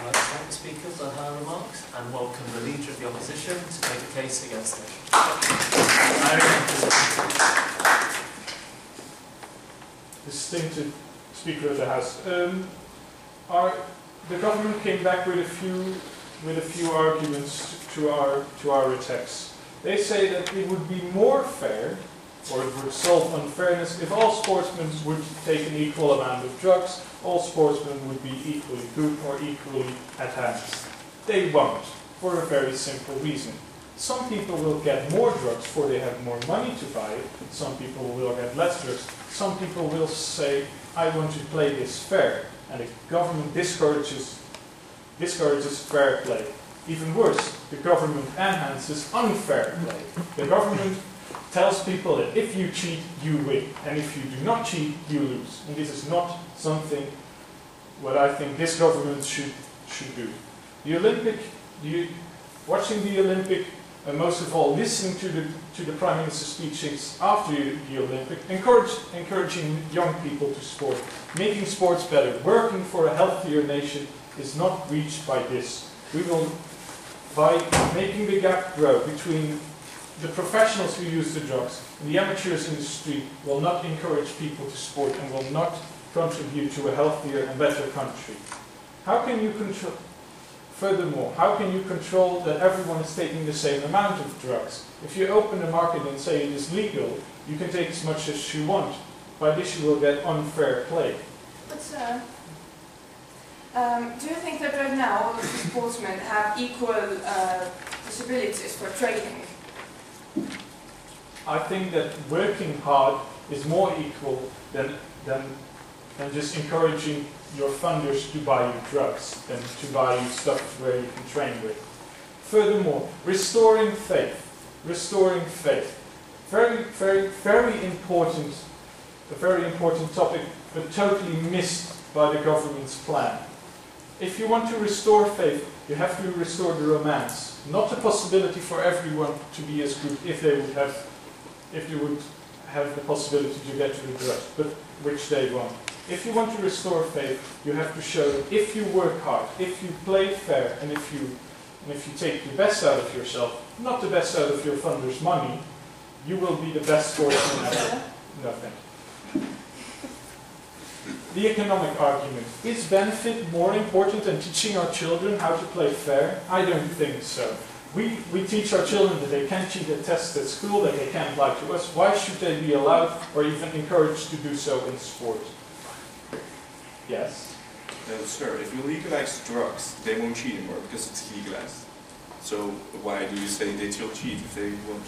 I'd like to thank the speakers on her remarks and welcome the leader of the opposition to make a case against it. distinctive Speaker of the House. Um, our, the government came back with a few with a few arguments to our to our attacks. They say that it would be more fair, or it would solve unfairness, if all sportsmen would take an equal amount of drugs. All sportsmen would be equally good or equally enhanced. They won't, for a very simple reason. Some people will get more drugs for they have more money to buy it. Some people will get less drugs. Some people will say, I want to play this fair. And the government discourages, discourages fair play. Even worse, the government enhances unfair play. The government tells people that if you cheat, you win. And if you do not cheat, you lose. And this is not something what I think this government should, should do. The Olympic, the, watching the Olympic and most of all listening to the, to the Prime Minister's speeches after the, Olympic, encourage, encouraging young people to sport, making sports better, working for a healthier nation is not reached by this. We will, by making the gap grow between the professionals who use the drugs and the amateurs in the street, will not encourage people to sport and will not contribute to a healthier and better country. How can you control? Furthermore, how can you control that everyone is taking the same amount of drugs? If you open the market and say it is legal, you can take as much as you want. By this you will get unfair play. But uh, Um, do you think that right now all the sportsmen have equal uh, possibilities for training? I think that working hard is more equal than, than, than just encouraging your funders to buy you drugs and to buy you stuff where you can train with. Furthermore, restoring faith. Restoring faith. Very, very, very important, a very important topic, but totally missed by the government's plan. If you want to restore faith, you have to restore the romance. Not the possibility for everyone to be as good if they would have, if they would have the possibility to get to the drugs, but which they won't. If you want to restore faith, you have to show that if you work hard, if you play fair, and if you and if you take the best out of yourself, not the best out of your funder's money, you will be the best sportsman ever. No, thank you. The economic argument. Is benefit more important than teaching our children how to play fair? I don't think so. We, we teach our children that they can't cheat at tests at school, that they can't lie to us. Why should they be allowed or even encouraged to do so in sport? Yes? Uh, sir, if you legalize drugs, they won't cheat anymore because it's legalized. So why do you say they still cheat if they won't?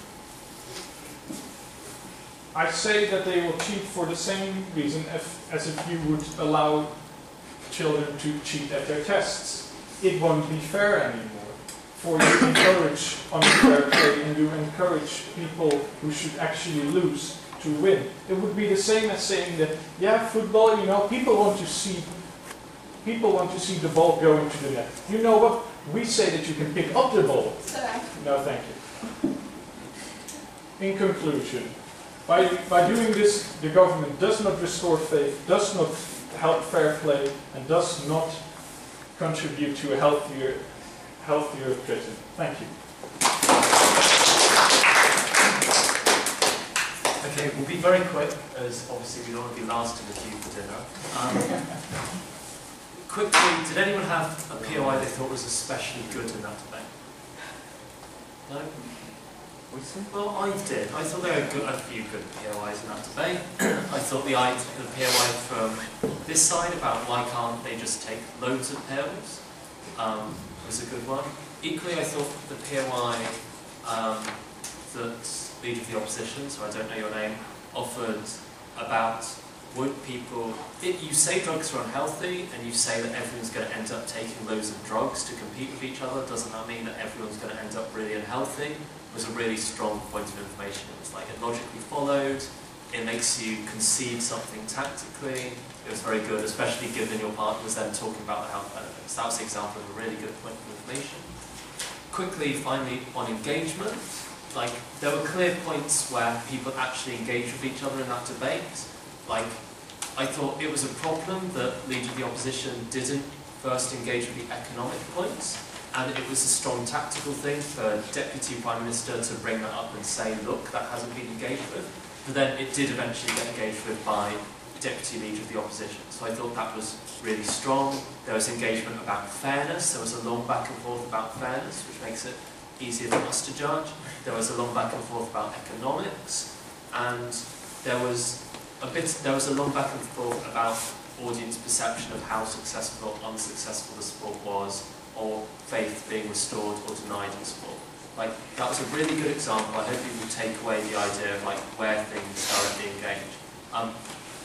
I say that they will cheat for the same reason if, as if you would allow children to cheat at their tests. It won't be fair anymore. For you to encourage unfair play and you encourage people who should actually lose to win. It would be the same as saying that, yeah, football, you know, people want to see people want to see the ball go into the net. You know what? We say that you can pick up the ball. No, thank you. In conclusion, by, by doing this, the government does not restore faith, does not help fair play, and does not contribute to a healthier, healthier prison. Thank you. Okay, we'll be very quick, as obviously we don't want to be last in the queue for dinner. Um, quickly, did anyone have a POI they thought was especially good in that debate? No? Well, I did. I thought there were a few good POIs in that debate. I thought the, the POI from this side about why can't they just take loads of pills um, was a good one. Equally, I thought the POI um, that Leader of the Opposition, so I don't know your name, offered about would people, it, you say drugs are unhealthy and you say that everyone's going to end up taking loads of drugs to compete with each other, doesn't that mean that everyone's going to end up really unhealthy? Was a really strong point of information. It was like it logically followed, it makes you conceive something tactically. It was very good, especially given your partner was then talking about the health benefits. That was the example of a really good point of information. Quickly, finally, on engagement, like there were clear points where people actually engaged with each other in that debate. Like I thought it was a problem that Leader of the Opposition didn't first engage with the economic points, and it was a strong tactical thing for Deputy Prime Minister to bring that up and say, look, that hasn't been engaged with. But then it did eventually get engaged with by Deputy Leader of the Opposition. So I thought that was really strong. There was engagement about fairness. There was a long back and forth about fairness, which makes it easier for us to judge. There was a long back and forth about economics, and there was a bit. There was a long back and forth about audience perception of how successful or unsuccessful the sport was, or faith being restored or denied in sport. Like that was a really good example. I hope you will take away the idea of like where things directly engage. Um,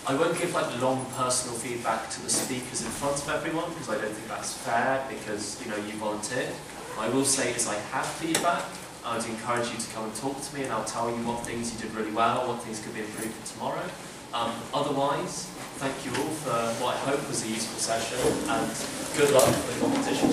I won't give like long personal feedback to the speakers in front of everyone because I don't think that's fair because you know you volunteered. What I will say is I have feedback. I would encourage you to come and talk to me and I'll tell you what things you did really well, what things could be improved for tomorrow. Um, otherwise, Thank you all for what I hope was a useful session, and good luck for the competition.